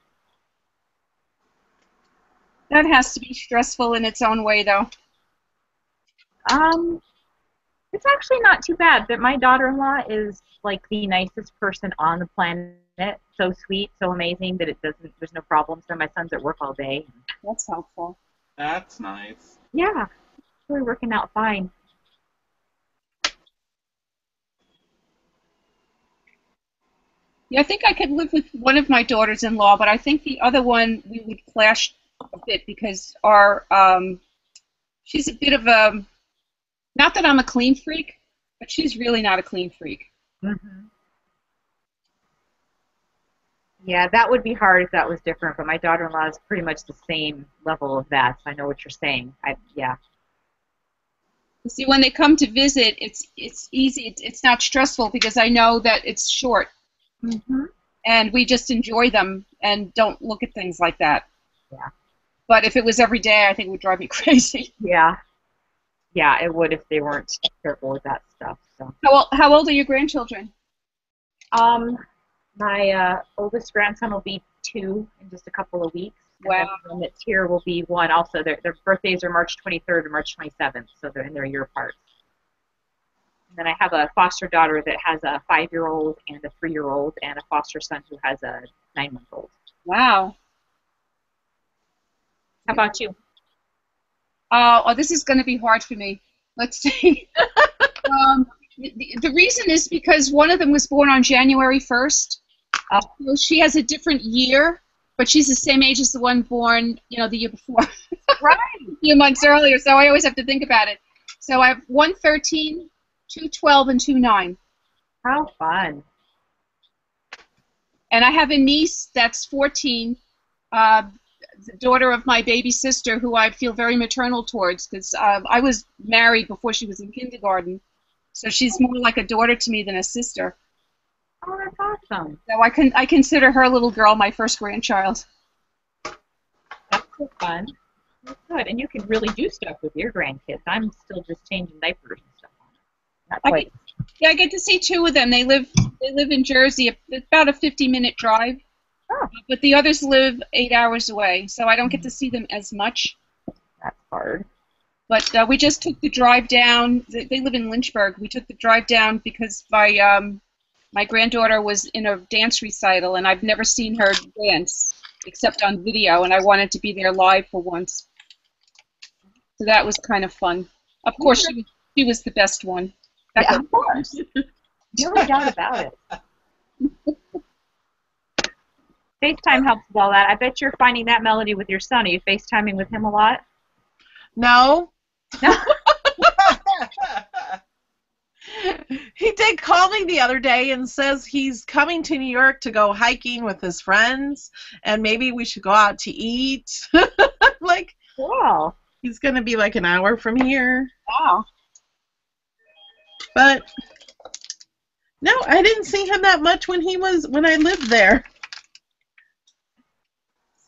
That has to be stressful in its own way, though. Um, it's actually not too bad. But my daughter-in-law is like the nicest person on the planet. So sweet, so amazing that it doesn't. There's no problems. So my son's at work all day. That's helpful. That's nice. Yeah, it's really working out fine. Yeah, I think I could live with one of my daughters-in-law, but I think the other one we would clash a bit because our um, she's a bit of a not that I'm a clean freak, but she's really not a clean freak. Mm-hmm. Yeah, that would be hard if that was different. But my daughter-in-law is pretty much the same level of that. So I know what you're saying. I yeah. You see, when they come to visit, it's it's easy. It's, it's not stressful because I know that it's short, Mm-hmm. and we just enjoy them and don't look at things like that. Yeah. But if it was every day, I think it would drive me crazy. Yeah. Yeah, it would if they weren't careful with that stuff. So. How old, how old are your grandchildren? Um, my uh, oldest grandson will be two in just a couple of weeks. And Wow. the one that's here will be one. Also, their their birthdays are March 23rd and March 27th, so they're in their year apart. And then I have a foster daughter that has a five-year-old and a three-year-old, and a foster son who has a nine-month-old. Wow. How about you? Uh, oh, this is going to be hard for me. Let's see. um, the, the reason is because one of them was born on January 1st. Uh, so she has a different year, but she's the same age as the one born, you know, the year before. Right. a few months earlier, so I always have to think about it. So I have 113, 212, and 29. How fun. And I have a niece that's 14, uh, the daughter of my baby sister, who I feel very maternal towards because uh, I was married before she was in kindergarten. So she's more like a daughter to me than a sister. Oh, that's awesome. So I can I consider her little girl my first grandchild. That's so fun. That's good. And you can really do stuff with your grandkids. I'm still just changing diapers Not I quite. Yeah, I get to see two of them. They live they live in Jersey, It's about a 50 minute drive. Oh. But the others live eight hours away, so I don't get to see them as much. That's hard. But uh, we just took the drive down. They they live in Lynchburg. We took the drive down because my um, my granddaughter was in a dance recital, and I've never seen her dance except on video, and I wanted to be there live for once. So that was kind of fun. Of course, she, she was the best one. That Yeah, of course. No doubt about it. FaceTime helps with all that. I bet you're finding that melody with your son. Are you FaceTiming with him a lot? No. He did call me the other day and says he's coming to New York to go hiking with his friends and maybe we should go out to eat. like Cool. he's going to be like an hour from here. Wow. But no, I didn't see him that much when he was when I lived there.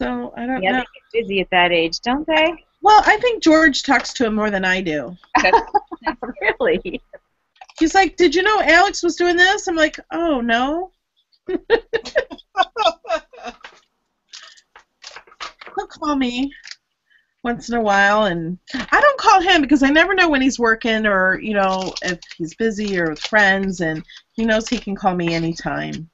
So I don't Yeah, know. they get busy at that age, don't they? Well, I think George talks to him more than I do. really? He's like, "Did you know Alex was doing this?" I'm like, "Oh no." He'll call me once in a while, and I don't call him because I never know when he's working or you know if he's busy or with friends, and he knows he can call me anytime.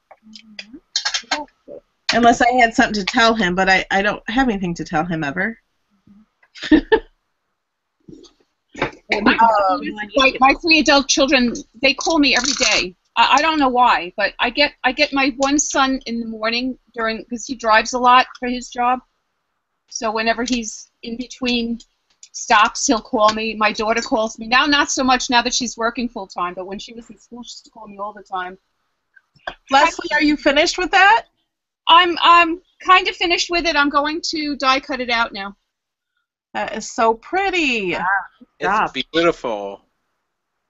Unless I had something to tell him, but I, I don't have anything to tell him ever. Um, my, my three adult children, they call me every day. I, I don't know why, but I get I get my one son in the morning during because he drives a lot for his job. So whenever he's in between stops, he'll call me. My daughter calls me now, not so much now that she's working full time, but when she was in school, she used to call me all the time. Leslie, are you finished with that? I'm I'm kind of finished with it. I'm going to die cut it out now. That is so pretty. It's beautiful.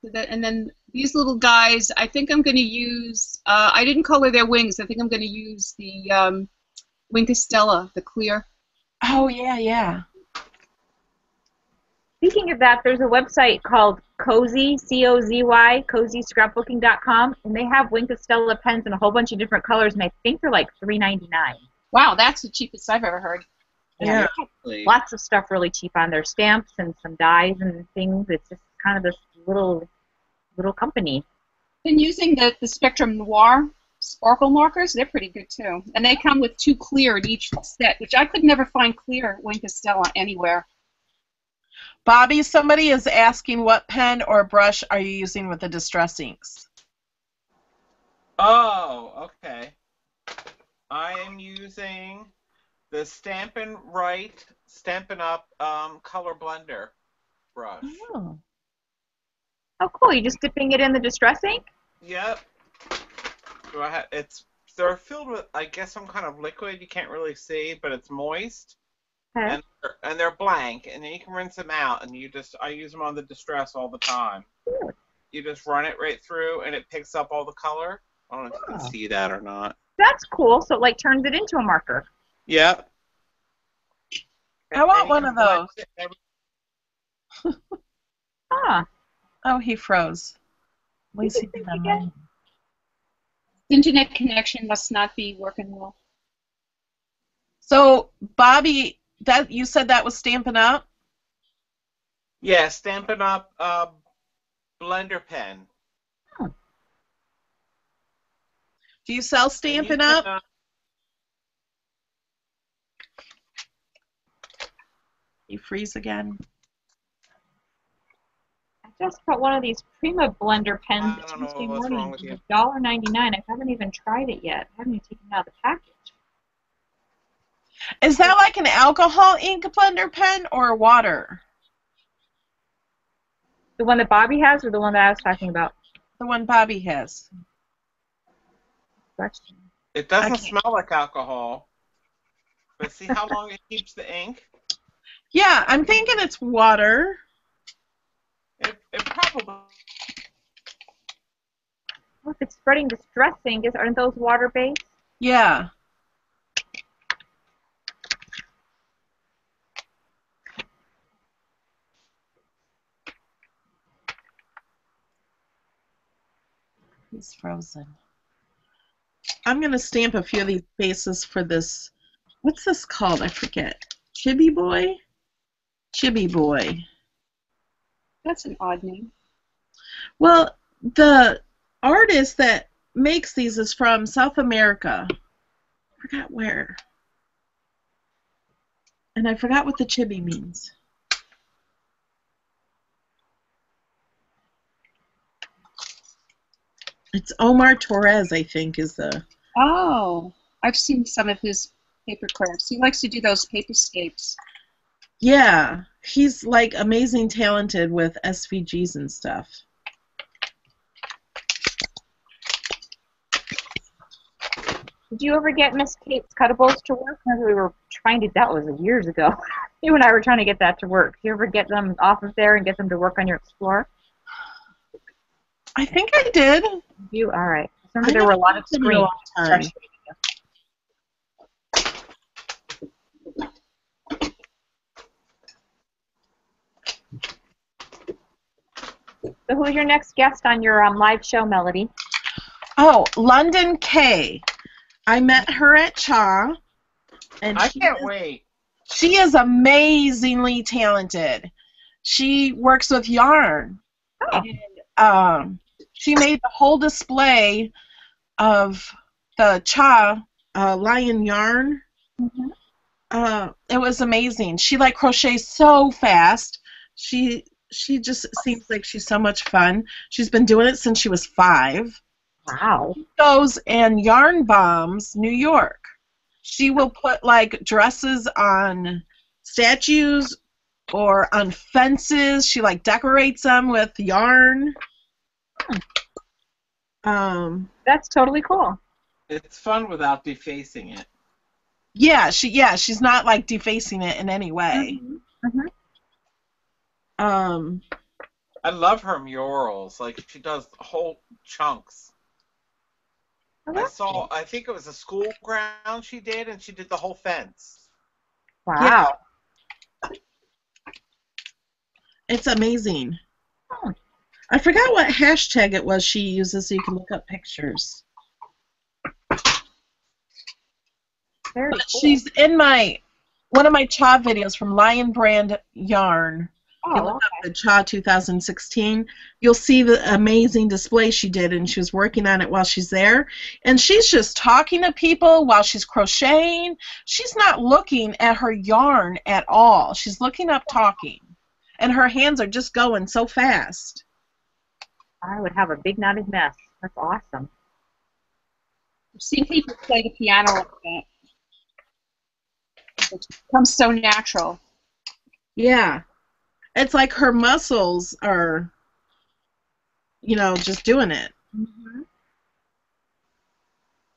And then these little guys, I think I'm going to use. Uh, I didn't color their wings. I think I'm going to use the um, Wink of Stella, the clear. Oh yeah, yeah. Speaking of that, there's a website called Cozy, C-O-Z-Y, CozyScrapbooking.com, and they have Wink of Stella pens in a whole bunch of different colors, and I think they're like $3.99. Wow, that's the cheapest I've ever heard. Yeah. Lots of stuff really cheap on their stamps and some dies and things. It's just kind of this little little company. Been using the the Spectrum Noir sparkle markers. They're pretty good too, and they come with two clear in each set, which I could never find clear Wink of Stella anywhere. Bobby, somebody is asking what pen or brush are you using with the distress inks? Oh, okay. I am using the Stampin' Right Stampin' Up um, color blender brush. Oh. Oh, cool. You're just dipping it in the distress ink? Yep. Do I have, it's they're filled with I guess some kind of liquid you can't really see, but it's moist Okay. and they're, and they're blank, and then you can rinse them out, and you just I use them on the distress all the time. Really? You just run it right through, and it picks up all the color. I don't know if you can see that or not. That's cool. So it like turns it into a marker. Yep. I want And you one of those. blend it every- Huh. Oh, he froze. Let me see think if I'm again. on. Internet connection must not be working well. So, Bobby, that you said that was Stampin' Up? Yeah, Stampin' Up uh, blender pen. Do you sell And you Stampin' can, Up? uh, You freeze again. Just got one of these Prima blender pens I don't know Tuesday what's morning. wrong with. Dollar ninety nine. I haven't even tried it yet. I haven't even taken it out of the package. Is that like an alcohol ink blender pen or water? The one that Bobby has, or the one that I was talking about? The one Bobby has. Question. It doesn't smell like alcohol. But see how long it keeps the ink? Yeah, I'm thinking it's water. It, it probably. Well, if it's spreading distress ink, is aren't those water based? Yeah. He's frozen. I'm gonna stamp a few of these faces for this. What's this called? I forget. Chibi boy. Chibi boy. That's an odd name. Well, the artist that makes these is from South America. I forgot where. And I forgot what the chibi means. It's Omar Torres, I think, is the. Oh, I've seen some of his paper crafts. He likes to do those paperscapes. Yeah, he's like amazing talented with SVGs and stuff. Did you ever get Miss Kate's cuttables to work? Remember we were trying to. That was years ago. you and I were trying to get that to work. Did you ever get them off of there and get them to work on your Explorer? I think I did. You all right? I remember I there were a lot of haven't used them in a screens. So who's your next guest on your um, live show, Melody? Oh, London Kaye. I met her at Cha, and I she can't is- wait. She is amazingly talented. She works with yarn. Oh. And, um, she made the whole display of the Cha uh, lion yarn. Mm-hmm. Uh, it was amazing. She like crochets so fast. She she just seems like she's so much fun. She's been doing it since she was five Wow. goes and yarn bombs New York. She will put like dresses on statues or on fences. She like decorates them with yarn. Um, That's totally cool. It's fun without defacing it. yeah, she yeah, she's not like defacing it in any way. Mhm. Um, I love her murals. Like she does whole chunks. I that's saw. I think it was a school ground she did, and she did the whole fence. Wow. it's amazing. I forgot what hashtag it was she uses so you can look up pictures. Very cool. she's in my one of my Cha videos from Lion Brand Yarn. You oh, look okay. up the Cha 2016. You'll see the amazing display she did, and she was working on it while she's there. And she's just talking to people while she's crocheting. She's not looking at her yarn at all. She's looking up, talking, and her hands are just going so fast. I would have a big knotted mess. That's awesome. I've seen people play the piano like that. It becomes so natural. Yeah, it's like her muscles are, you know, just doing it. Mm-hmm.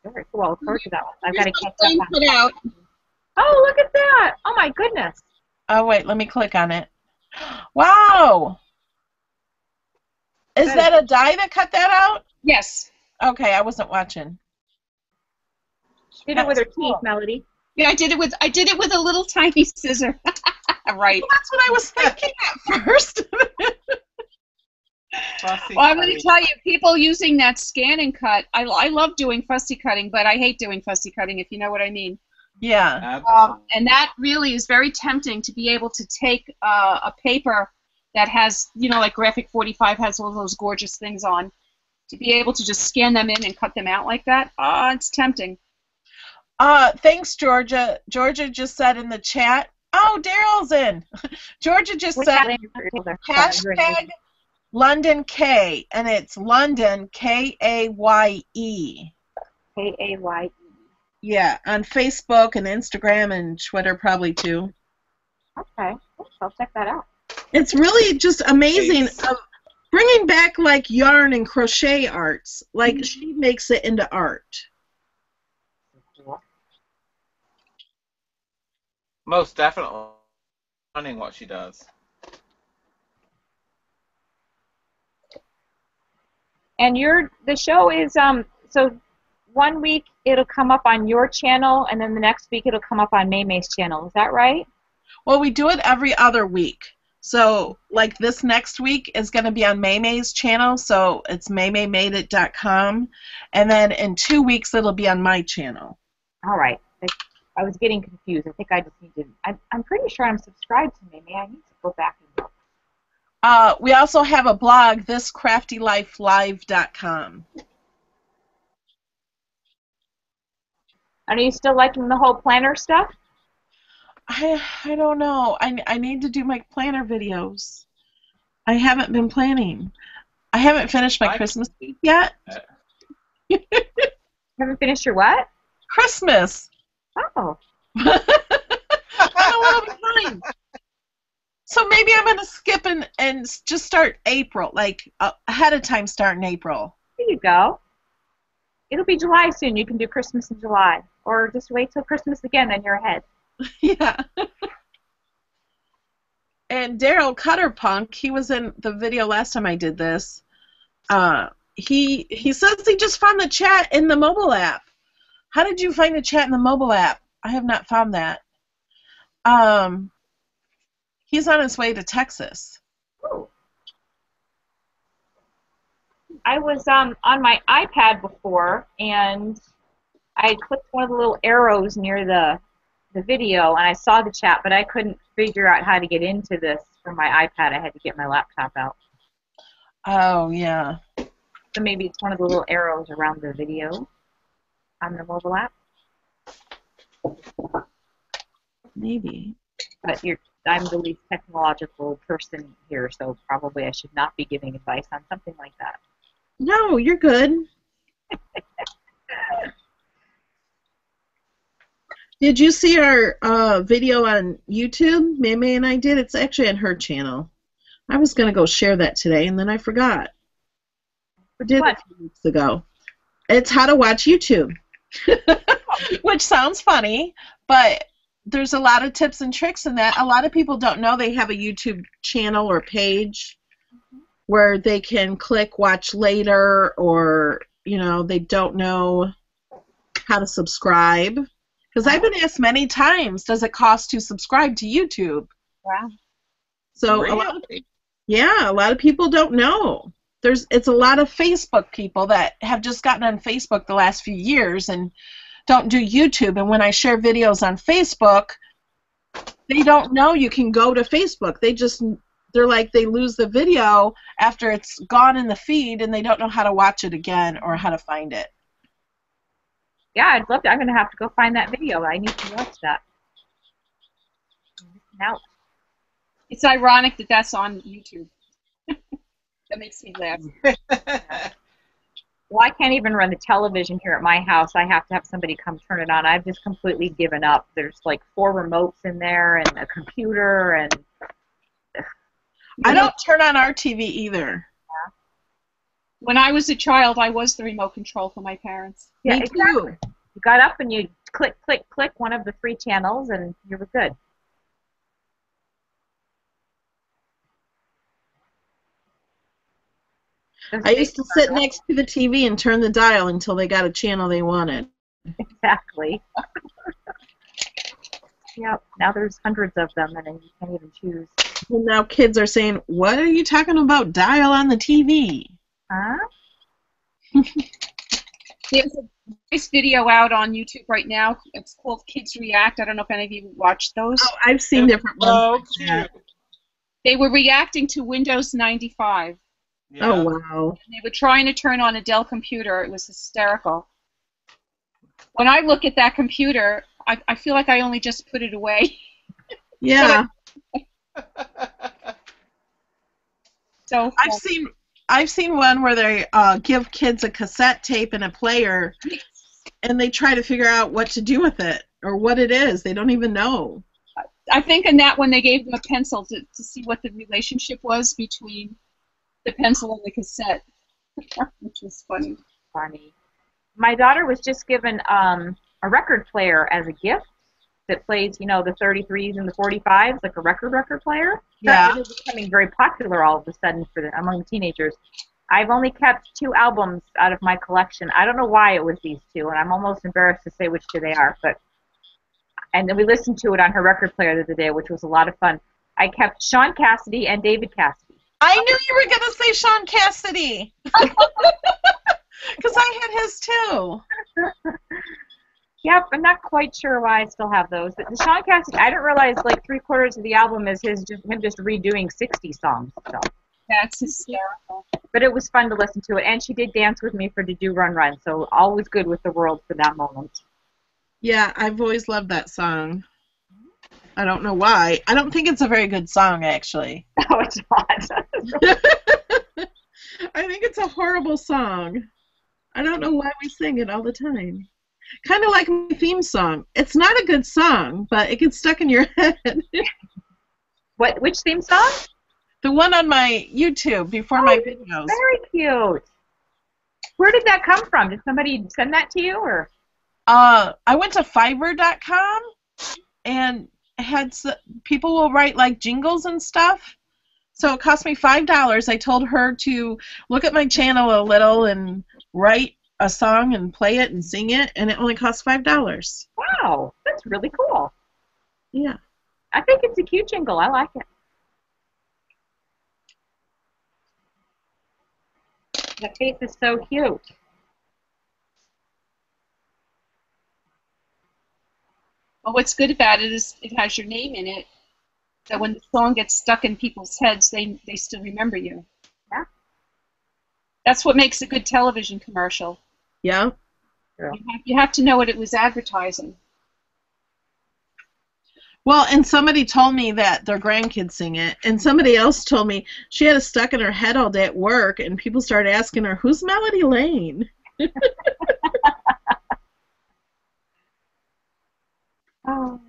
Very cool. I look forward to that one. I've got to Here's catch my up on put out. Oh, look at that! Oh my goodness. Oh wait, let me click on it. Wow. Is That that a die that cut that out? Yes. Okay, I wasn't watching. She did it with her cool. teeth, Melody. Yeah, I did it with I did it with a little tiny scissor. right. Well, that's what I was thinking at first. Fussy Well, I'm going to tell you, people using that scan and cut. I, I love doing fussy cutting, but I hate doing fussy cutting, if you know what I mean. yeah. Um, and that really is very tempting to be able to take uh, a paper that has, you know, like Graphic 45 has all those gorgeous things on, to be able to just scan them in and cut them out like that. Ah, it's tempting. Uh, thanks, Georgia. Georgia just said in the chat. Oh, Daryl's in. Georgia just Which said one? Sorry, you're in- hashtag London Kaye, and it's London K A Y E. K A Y E. Yeah, on Facebook and Instagram and Twitter probably too. Okay, I'll check that out. It's really just amazing Nice. of bringing back like yarn and crochet arts. Like mm-hmm. she makes it into art. Most definitely. Running what she does. And your the show is um so one week it'll come up on your channel and then the next week it'll come up on Maymay's channel. Is that right? Well, we do it every other week. So, like this next week is going to be on Maymay's channel, so it's maymaymadeit.com, and then in two weeks it'll be on my channel. All right. I, I was getting confused. I think I just need to. I'm, I'm pretty sure I'm subscribed to Maymay. I need to go back and look. Uh, we also have a blog, thiscraftylifelive.com. And are you still liking the whole planner stuff? I I don't know. I I need to do my planner videos. I haven't been planning. I haven't finished my I- Christmas week yet. Haven't finished your what? Christmas. Oh, I don't want to be behind. So maybe I'm gonna skip and and just start April, like uh, ahead of time, start in April. there you go. It'll be July soon. You can do Christmas in July, or just wait till Christmas again, then you're ahead. yeah. and Daryl Cutterpunk, he was in the video last time I did this. Uh, he he says he just found the chat in the mobile app. How did you find the chat in the mobile app? I have not found that. Um, he's on his way to Texas. Ooh. I was um, on my iPad before, and I clicked one of the little arrows near the the video, and I saw the chat, but I couldn't figure out how to get into this from my iPad. I had to get my laptop out. Oh yeah. So maybe it's one of the little arrows around the video on the mobile app. Maybe. But you're, I'm the least technological person here, so probably I should not be giving advice on something like that. No, you're good. Did you see our uh, video on YouTube? Mame and I did. It's actually on her channel. I was gonna go share that today, and then I forgot. I did What? a few weeks ago. It's how to watch YouTube, which sounds funny, but there's a lot of tips and tricks in that. A lot of people don't know they have a YouTube channel or page where they can click watch later, or you know they don't know how to subscribe. Because I've been asked many times, does it cost to subscribe to YouTube? Wow. So a lot of yeah, a lot of people don't know. There's it's a lot of Facebook people that have just gotten on Facebook the last few years and don't do YouTube. And when I share videos on Facebook, they don't know you can go to Facebook. They just they're like they lose the video after it's gone in the feed and they don't know how to watch it again or how to find it. Yeah, I'd love to. I'm going to have to go find that video. I need to watch that. Now, It's ironic that that's on YouTube. That makes me laugh. well, I can't even run the television here at my house. I have to have somebody come turn it on. I've just completely given up. There's like four remotes in there and a computer and. I don't turn on our TV either. Yeah. When I was a child, I was the remote control for my parents. Yeah, Me exactly. too. You got up and you click, click, click one of the three channels, and you were good. I used to sit next to the TV and turn the dial until they got a channel they wanted. Exactly. yep. Now there's hundreds of them, and then you can't even choose. And now kids are saying, "What are you talking about? Dial on the TV." Huh? There's a nice video out on YouTube right now. It's called Kids React. I don't know if any of you watched those. Oh, I've seen different ones. So like that. cute. They were reacting to Windows 95. Yeah. Oh wow. They were trying to turn on a Dell computer. It was hysterical. When I look at that computer, I, I feel like I only just put it away. Yeah. So I've seen I've seen one where they uh, give kids a cassette tape and a player, and they try to figure out what to do with it or what it is. They don't even know. I think in that one they gave them a pencil to, to see what the relationship was between the pencil and the cassette, which was funny. Funny. My daughter was just given um, a record player as a gift that plays, you know, the 33s and the 45s, like a record record player. Yeah. It is becoming very popular all of a sudden for the, among teenagers. I've only kept two albums out of my collection. I don't know why it was these two, and I'm almost embarrassed to say which two they are. But and then we listened to it on her record player the other day, which was a lot of fun. I kept Shaun Cassidy and David Cassidy. I knew you were gonna say Shaun Cassidy. Because I had his too. Yep, I'm not quite sure why I still have those. But the Shaun Cassidy, I didn't realize like three quarters of the album is his just him just redoing 60 songs. So, That's hysterical. but it was fun to listen to it, and she did dance with me for "Da Doo Ron Ron," so always good with the world for that moment. Yeah, I've always loved that song. I don't know why. I don't think it's a very good song, actually. No, it's not. I think it's a horrible song. I don't know why we sing it all the time. Kind of like my theme song. It's not a good song, but it gets stuck in your head. what? Which theme song? the one on my YouTube before my Oh, videos. Very cute. Where did that come from? Did somebody send that to you, or? Uh, I went to Fiverr.com and had s- people will write like jingles and stuff. So it cost me five dollars. I told her to look at my channel a little and write a song and play it and sing it, and it only cost five dollars. Wow, that's really cool. Yeah. I think it's a cute jingle. I like it. That face is so cute. Well, what's good about it is it has your name in it. So when the song gets stuck in people's heads, they they still remember you. Yeah. That's what makes a good television commercial. Yeah. You have, you have to know what it was advertising. Well, and somebody told me that their grandkids sing it, and somebody else told me she had it stuck in her head all day at work, and people started asking her, "Who's Melody Lane?" Oh.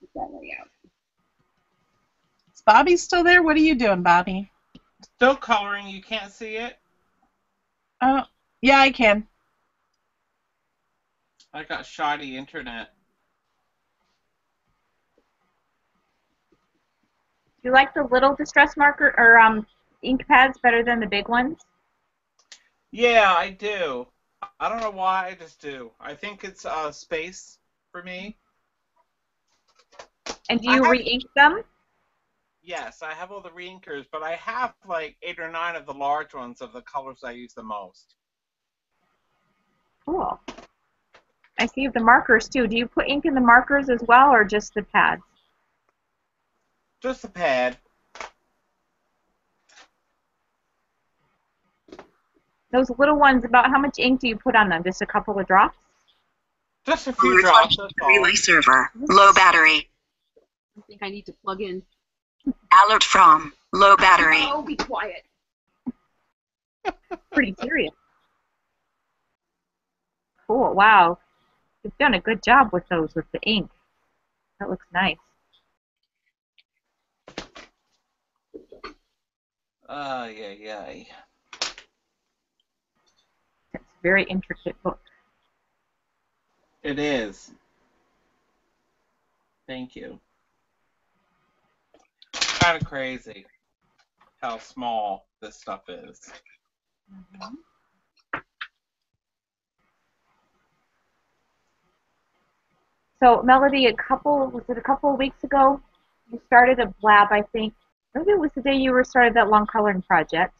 Get that way out. Is Bobby still there? What are you doing, Bobby? Still coloring. You can't see it. Oh, yeah, I can. I got shoddy internet. Do you like the little distress marker or um ink pads better than the big ones? Yeah, I do. I don't know why. I just do. I think it's uh, space for me. And do you have- re-ink them? Yes, I have all the reinkers, but I have like eight or nine of the large ones of the colors I use the most. Cool. I see the markers too. Do you put ink in the markers as well, or just the pads? Just the pad. Those little ones, about how much ink do you put on them? Just a couple of drops? Just a few drops. Relay server. Low battery. I think I need to plug in. Alert from. Low battery. Oh, be quiet. Pretty serious. Cool. Wow. You've done a good job with those with the ink. That looks nice. Uh, yeah, yeah. It's a very intricate book. It is. Thank you. Kind of crazy how small this stuff is. So, Melody, a couple was it a couple of weeks ago? You started a blab, I think. Maybe it was the day you were started that long coloring project,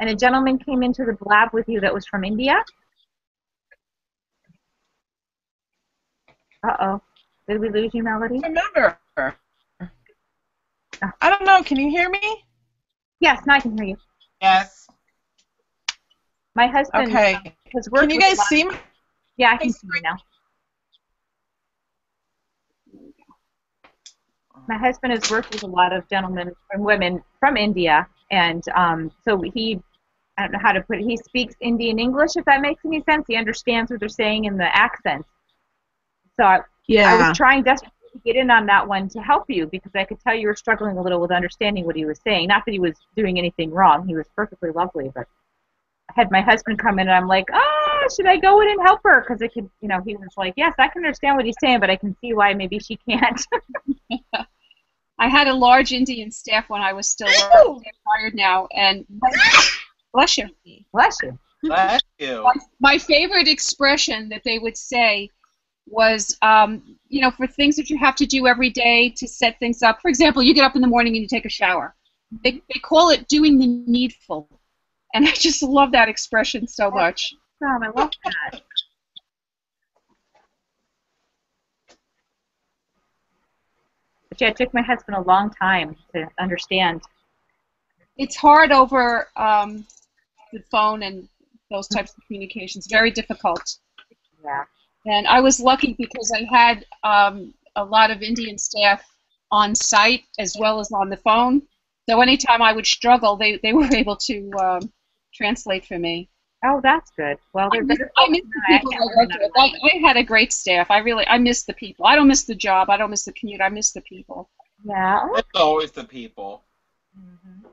and a gentleman came into the blab with you that was from India. Uh oh. Did we lose you, Melody? Remember. I don't know. Can you hear me? Yes, now I can hear you. Yes. My husband Okay. has worked Can you guys see me? Yeah, I can see you now. My husband has worked with a lot of gentlemen and women from India, and um, so he, I don't know how to put it, he speaks Indian English, if that makes any sense. He understands what they're saying in the accent. So I, I was trying desperately to get in on that one to help you because I could tell you were struggling a little with understanding what he was saying. Not that he was doing anything wrong, he was perfectly lovely, but I had my husband come in and I'm like, ah, should I go in and help her? Because I could, you know, he was like, yes, I can understand what he's saying, but I can see why maybe she can't. I had a large Indian staff when I was still working. They're fired now, and bless you. Bless you. Bless you. My, my favorite expression that they would say was, um, you know, for things that you have to do every day to set things up. For example, you get up in the morning and you take a shower. They, they call it doing the needful. And I just love that expression so much. Tom, I love that. But yeah, it took my husband a long time to understand. It's hard over um, the phone and those types of communications. Very difficult. Yeah. And I was lucky because I had um, a lot of Indian staff on site as well as on the phone. So anytime I would struggle, they, they were able to um, translate for me. Oh, that's good. Well, I miss, I miss the I. I people I worked with. I. I had a great staff. I really I miss the people. I don't miss the job. I don't miss the commute. I miss the people. Yeah. It's always the people. Mhm.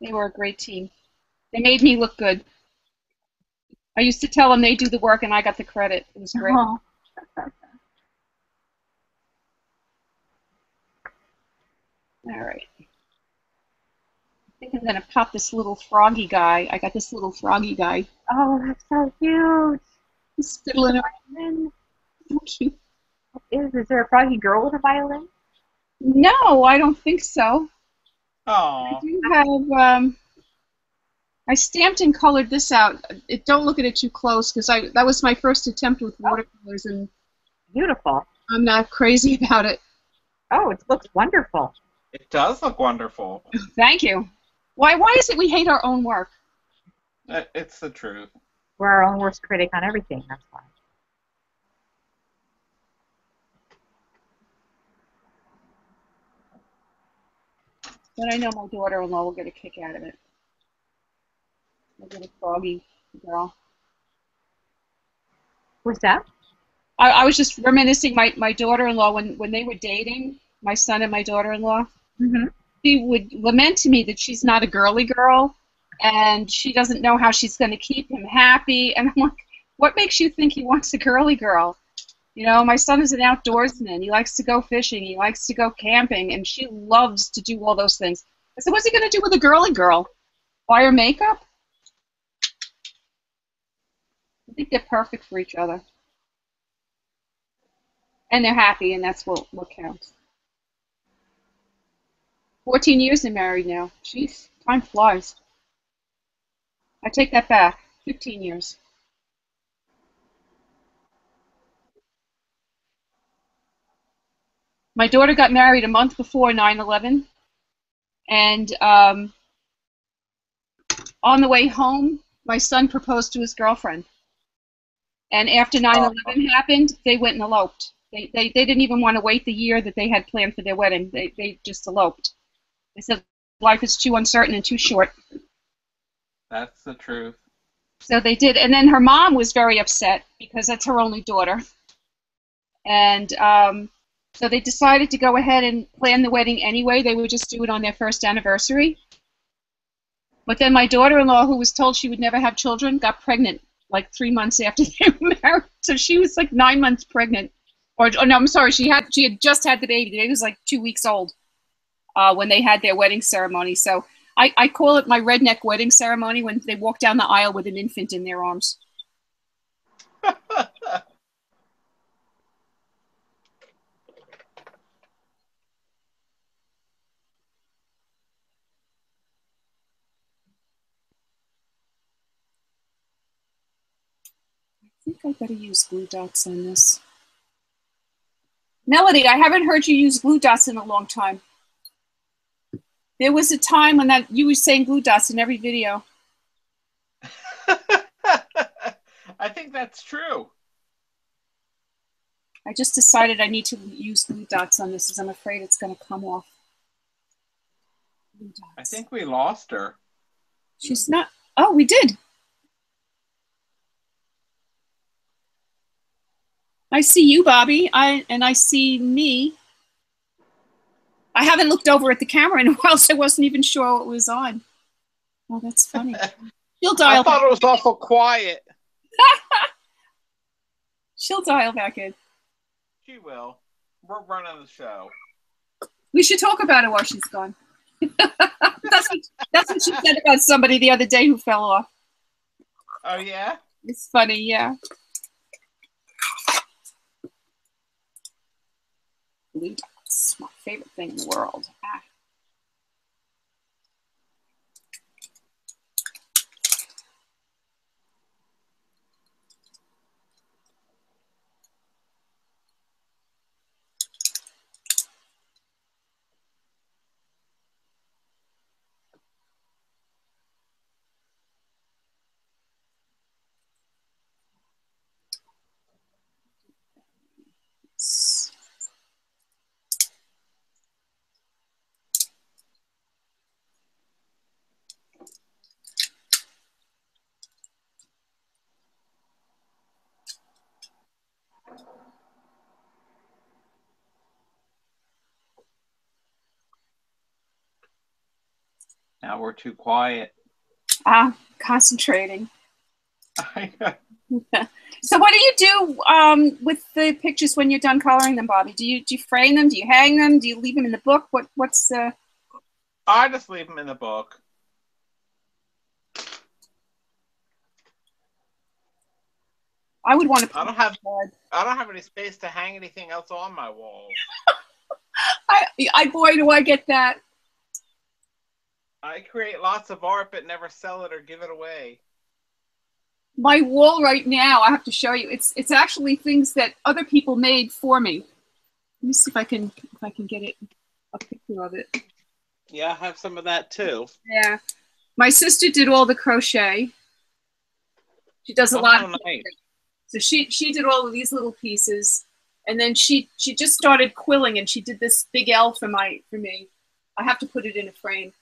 They were a great team. They made me look good. I used to tell them they do the work and I got the credit. It was great. Oh. All right. I think I'm gonna pop this little froggy guy. I got this little froggy guy. Oh, that's so cute. He's fiddling around. Violin. So cute. Is is there a froggy girl with a violin? No, I don't think so. Oh. I do have. Um, I stamped and colored this out. It, don't look at it too close because I that was my first attempt with watercolors and Beautiful. I'm not crazy about it. Oh, it looks wonderful. It does look wonderful. Thank you. Why why is it we hate our own work? It- It's the truth. We're our own worst critic on everything. That's why. But I know my daughter-in-law will get a kick out of it. I'll get froggy girl. What's that? I, I was just reminiscing my, my daughter-in-law when, when they were dating, my son and my daughter-in-law. Mm-hmm. She would lament to me that she's not a girly girl and she doesn't know how she's going to keep him happy. And I'm like, what makes you think he wants a girly girl? You know, my son is an outdoorsman. He likes to go fishing. He likes to go camping, and she loves to do all those things. I said, what's he going to do with a girly girl? Buy her makeup? I think they're perfect for each other. And they're happy, and that's what, what counts. 14 years they're married now. Jeez, time flies. I take that back. 15 years. My daughter got married a month before 9 11. And um, on the way home, my son proposed to his girlfriend. And after 9 11 happened, they went and eloped. They, they, they didn't even want to wait the year that they had planned for their wedding. They, they just eloped. They said life is too uncertain and too short. That's the truth. So they did. And then her mom was very upset because that's her only daughter. And um, so they decided to go ahead and plan the wedding anyway. They would just do it on their first anniversary. But then my daughter in law, who was told she would never have children, got pregnant like three months after they were married. So she was like nine months pregnant. Or oh, no, I'm sorry, she had she had just had the baby. The baby was like two weeks old uh, when they had their wedding ceremony. So I, I call it my redneck wedding ceremony when they walk down the aisle with an infant in their arms. think I better use glue dots on this. Melody, I haven't heard you use glue dots in a long time. There was a time when that you were saying glue dots in every video. I think that's true. I just decided I need to use glue dots on this, because I'm afraid it's going to come off. I think we lost her. she's not. Oh, we did. I see you, Bobby. I and I see me. I haven't looked over at the camera in a while, so I wasn't even sure what was on. Oh, that's funny. She'll dial. I thought it was awful quiet. She'll dial back in. She will. We're running the show. We should talk about it while she's gone. that's what that's what she said about somebody the other day who fell off. Oh yeah. It's funny, yeah. Glue dots, my favorite thing in the world. Ah. Now we're too quiet. Ah, concentrating. So, what do you do um, with the pictures when you're done coloring them, Bobby? Do you do you frame them? Do you hang them? Do you leave them in the book? What what's the I just leave them in the book. I would want to. I don't have I don't have any space to hang anything else on my wall. I, I boy, do I get that. I create lots of art but never sell it or give it away. My wall right now, I have to show you. It's it's actually things that other people made for me. Let me see if I can if I can get it a picture of it. Yeah, I have some of that too. Yeah, my sister did all the crochet. She does a Oh, lot. Of nice. So she she did all of these little pieces, and then she she just started quilling, and she did this big L for my for me. I have to put it in a frame.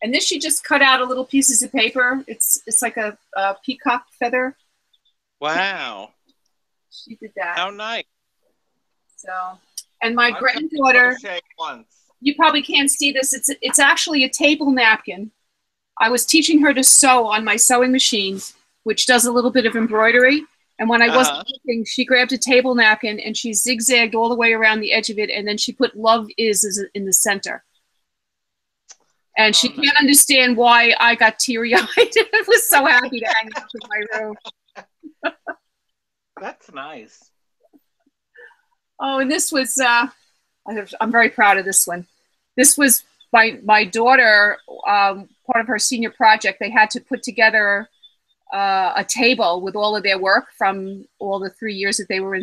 And this she just cut out a little pieces of paper. It's it's like a, a peacock feather. Wow. She did that. How nice. So, and my done granddaughter, you probably can't see this. It's it's actually a table napkin. I was teaching her to sew on my sewing machine, which does a little bit of embroidery. And when I wasn't Uh-huh. looking, she grabbed a table napkin and she zigzagged all the way around the edge of it, and then she put "Love is" in the center. And she Oh, can't understand why I got teary eyed. I was so happy to hang out in my room. That's nice. Oh, and this was, uh, I'm very proud of this one. This was my, my daughter, um, part of her senior project. They had to put together uh, a table with all of their work from all the three years that they were in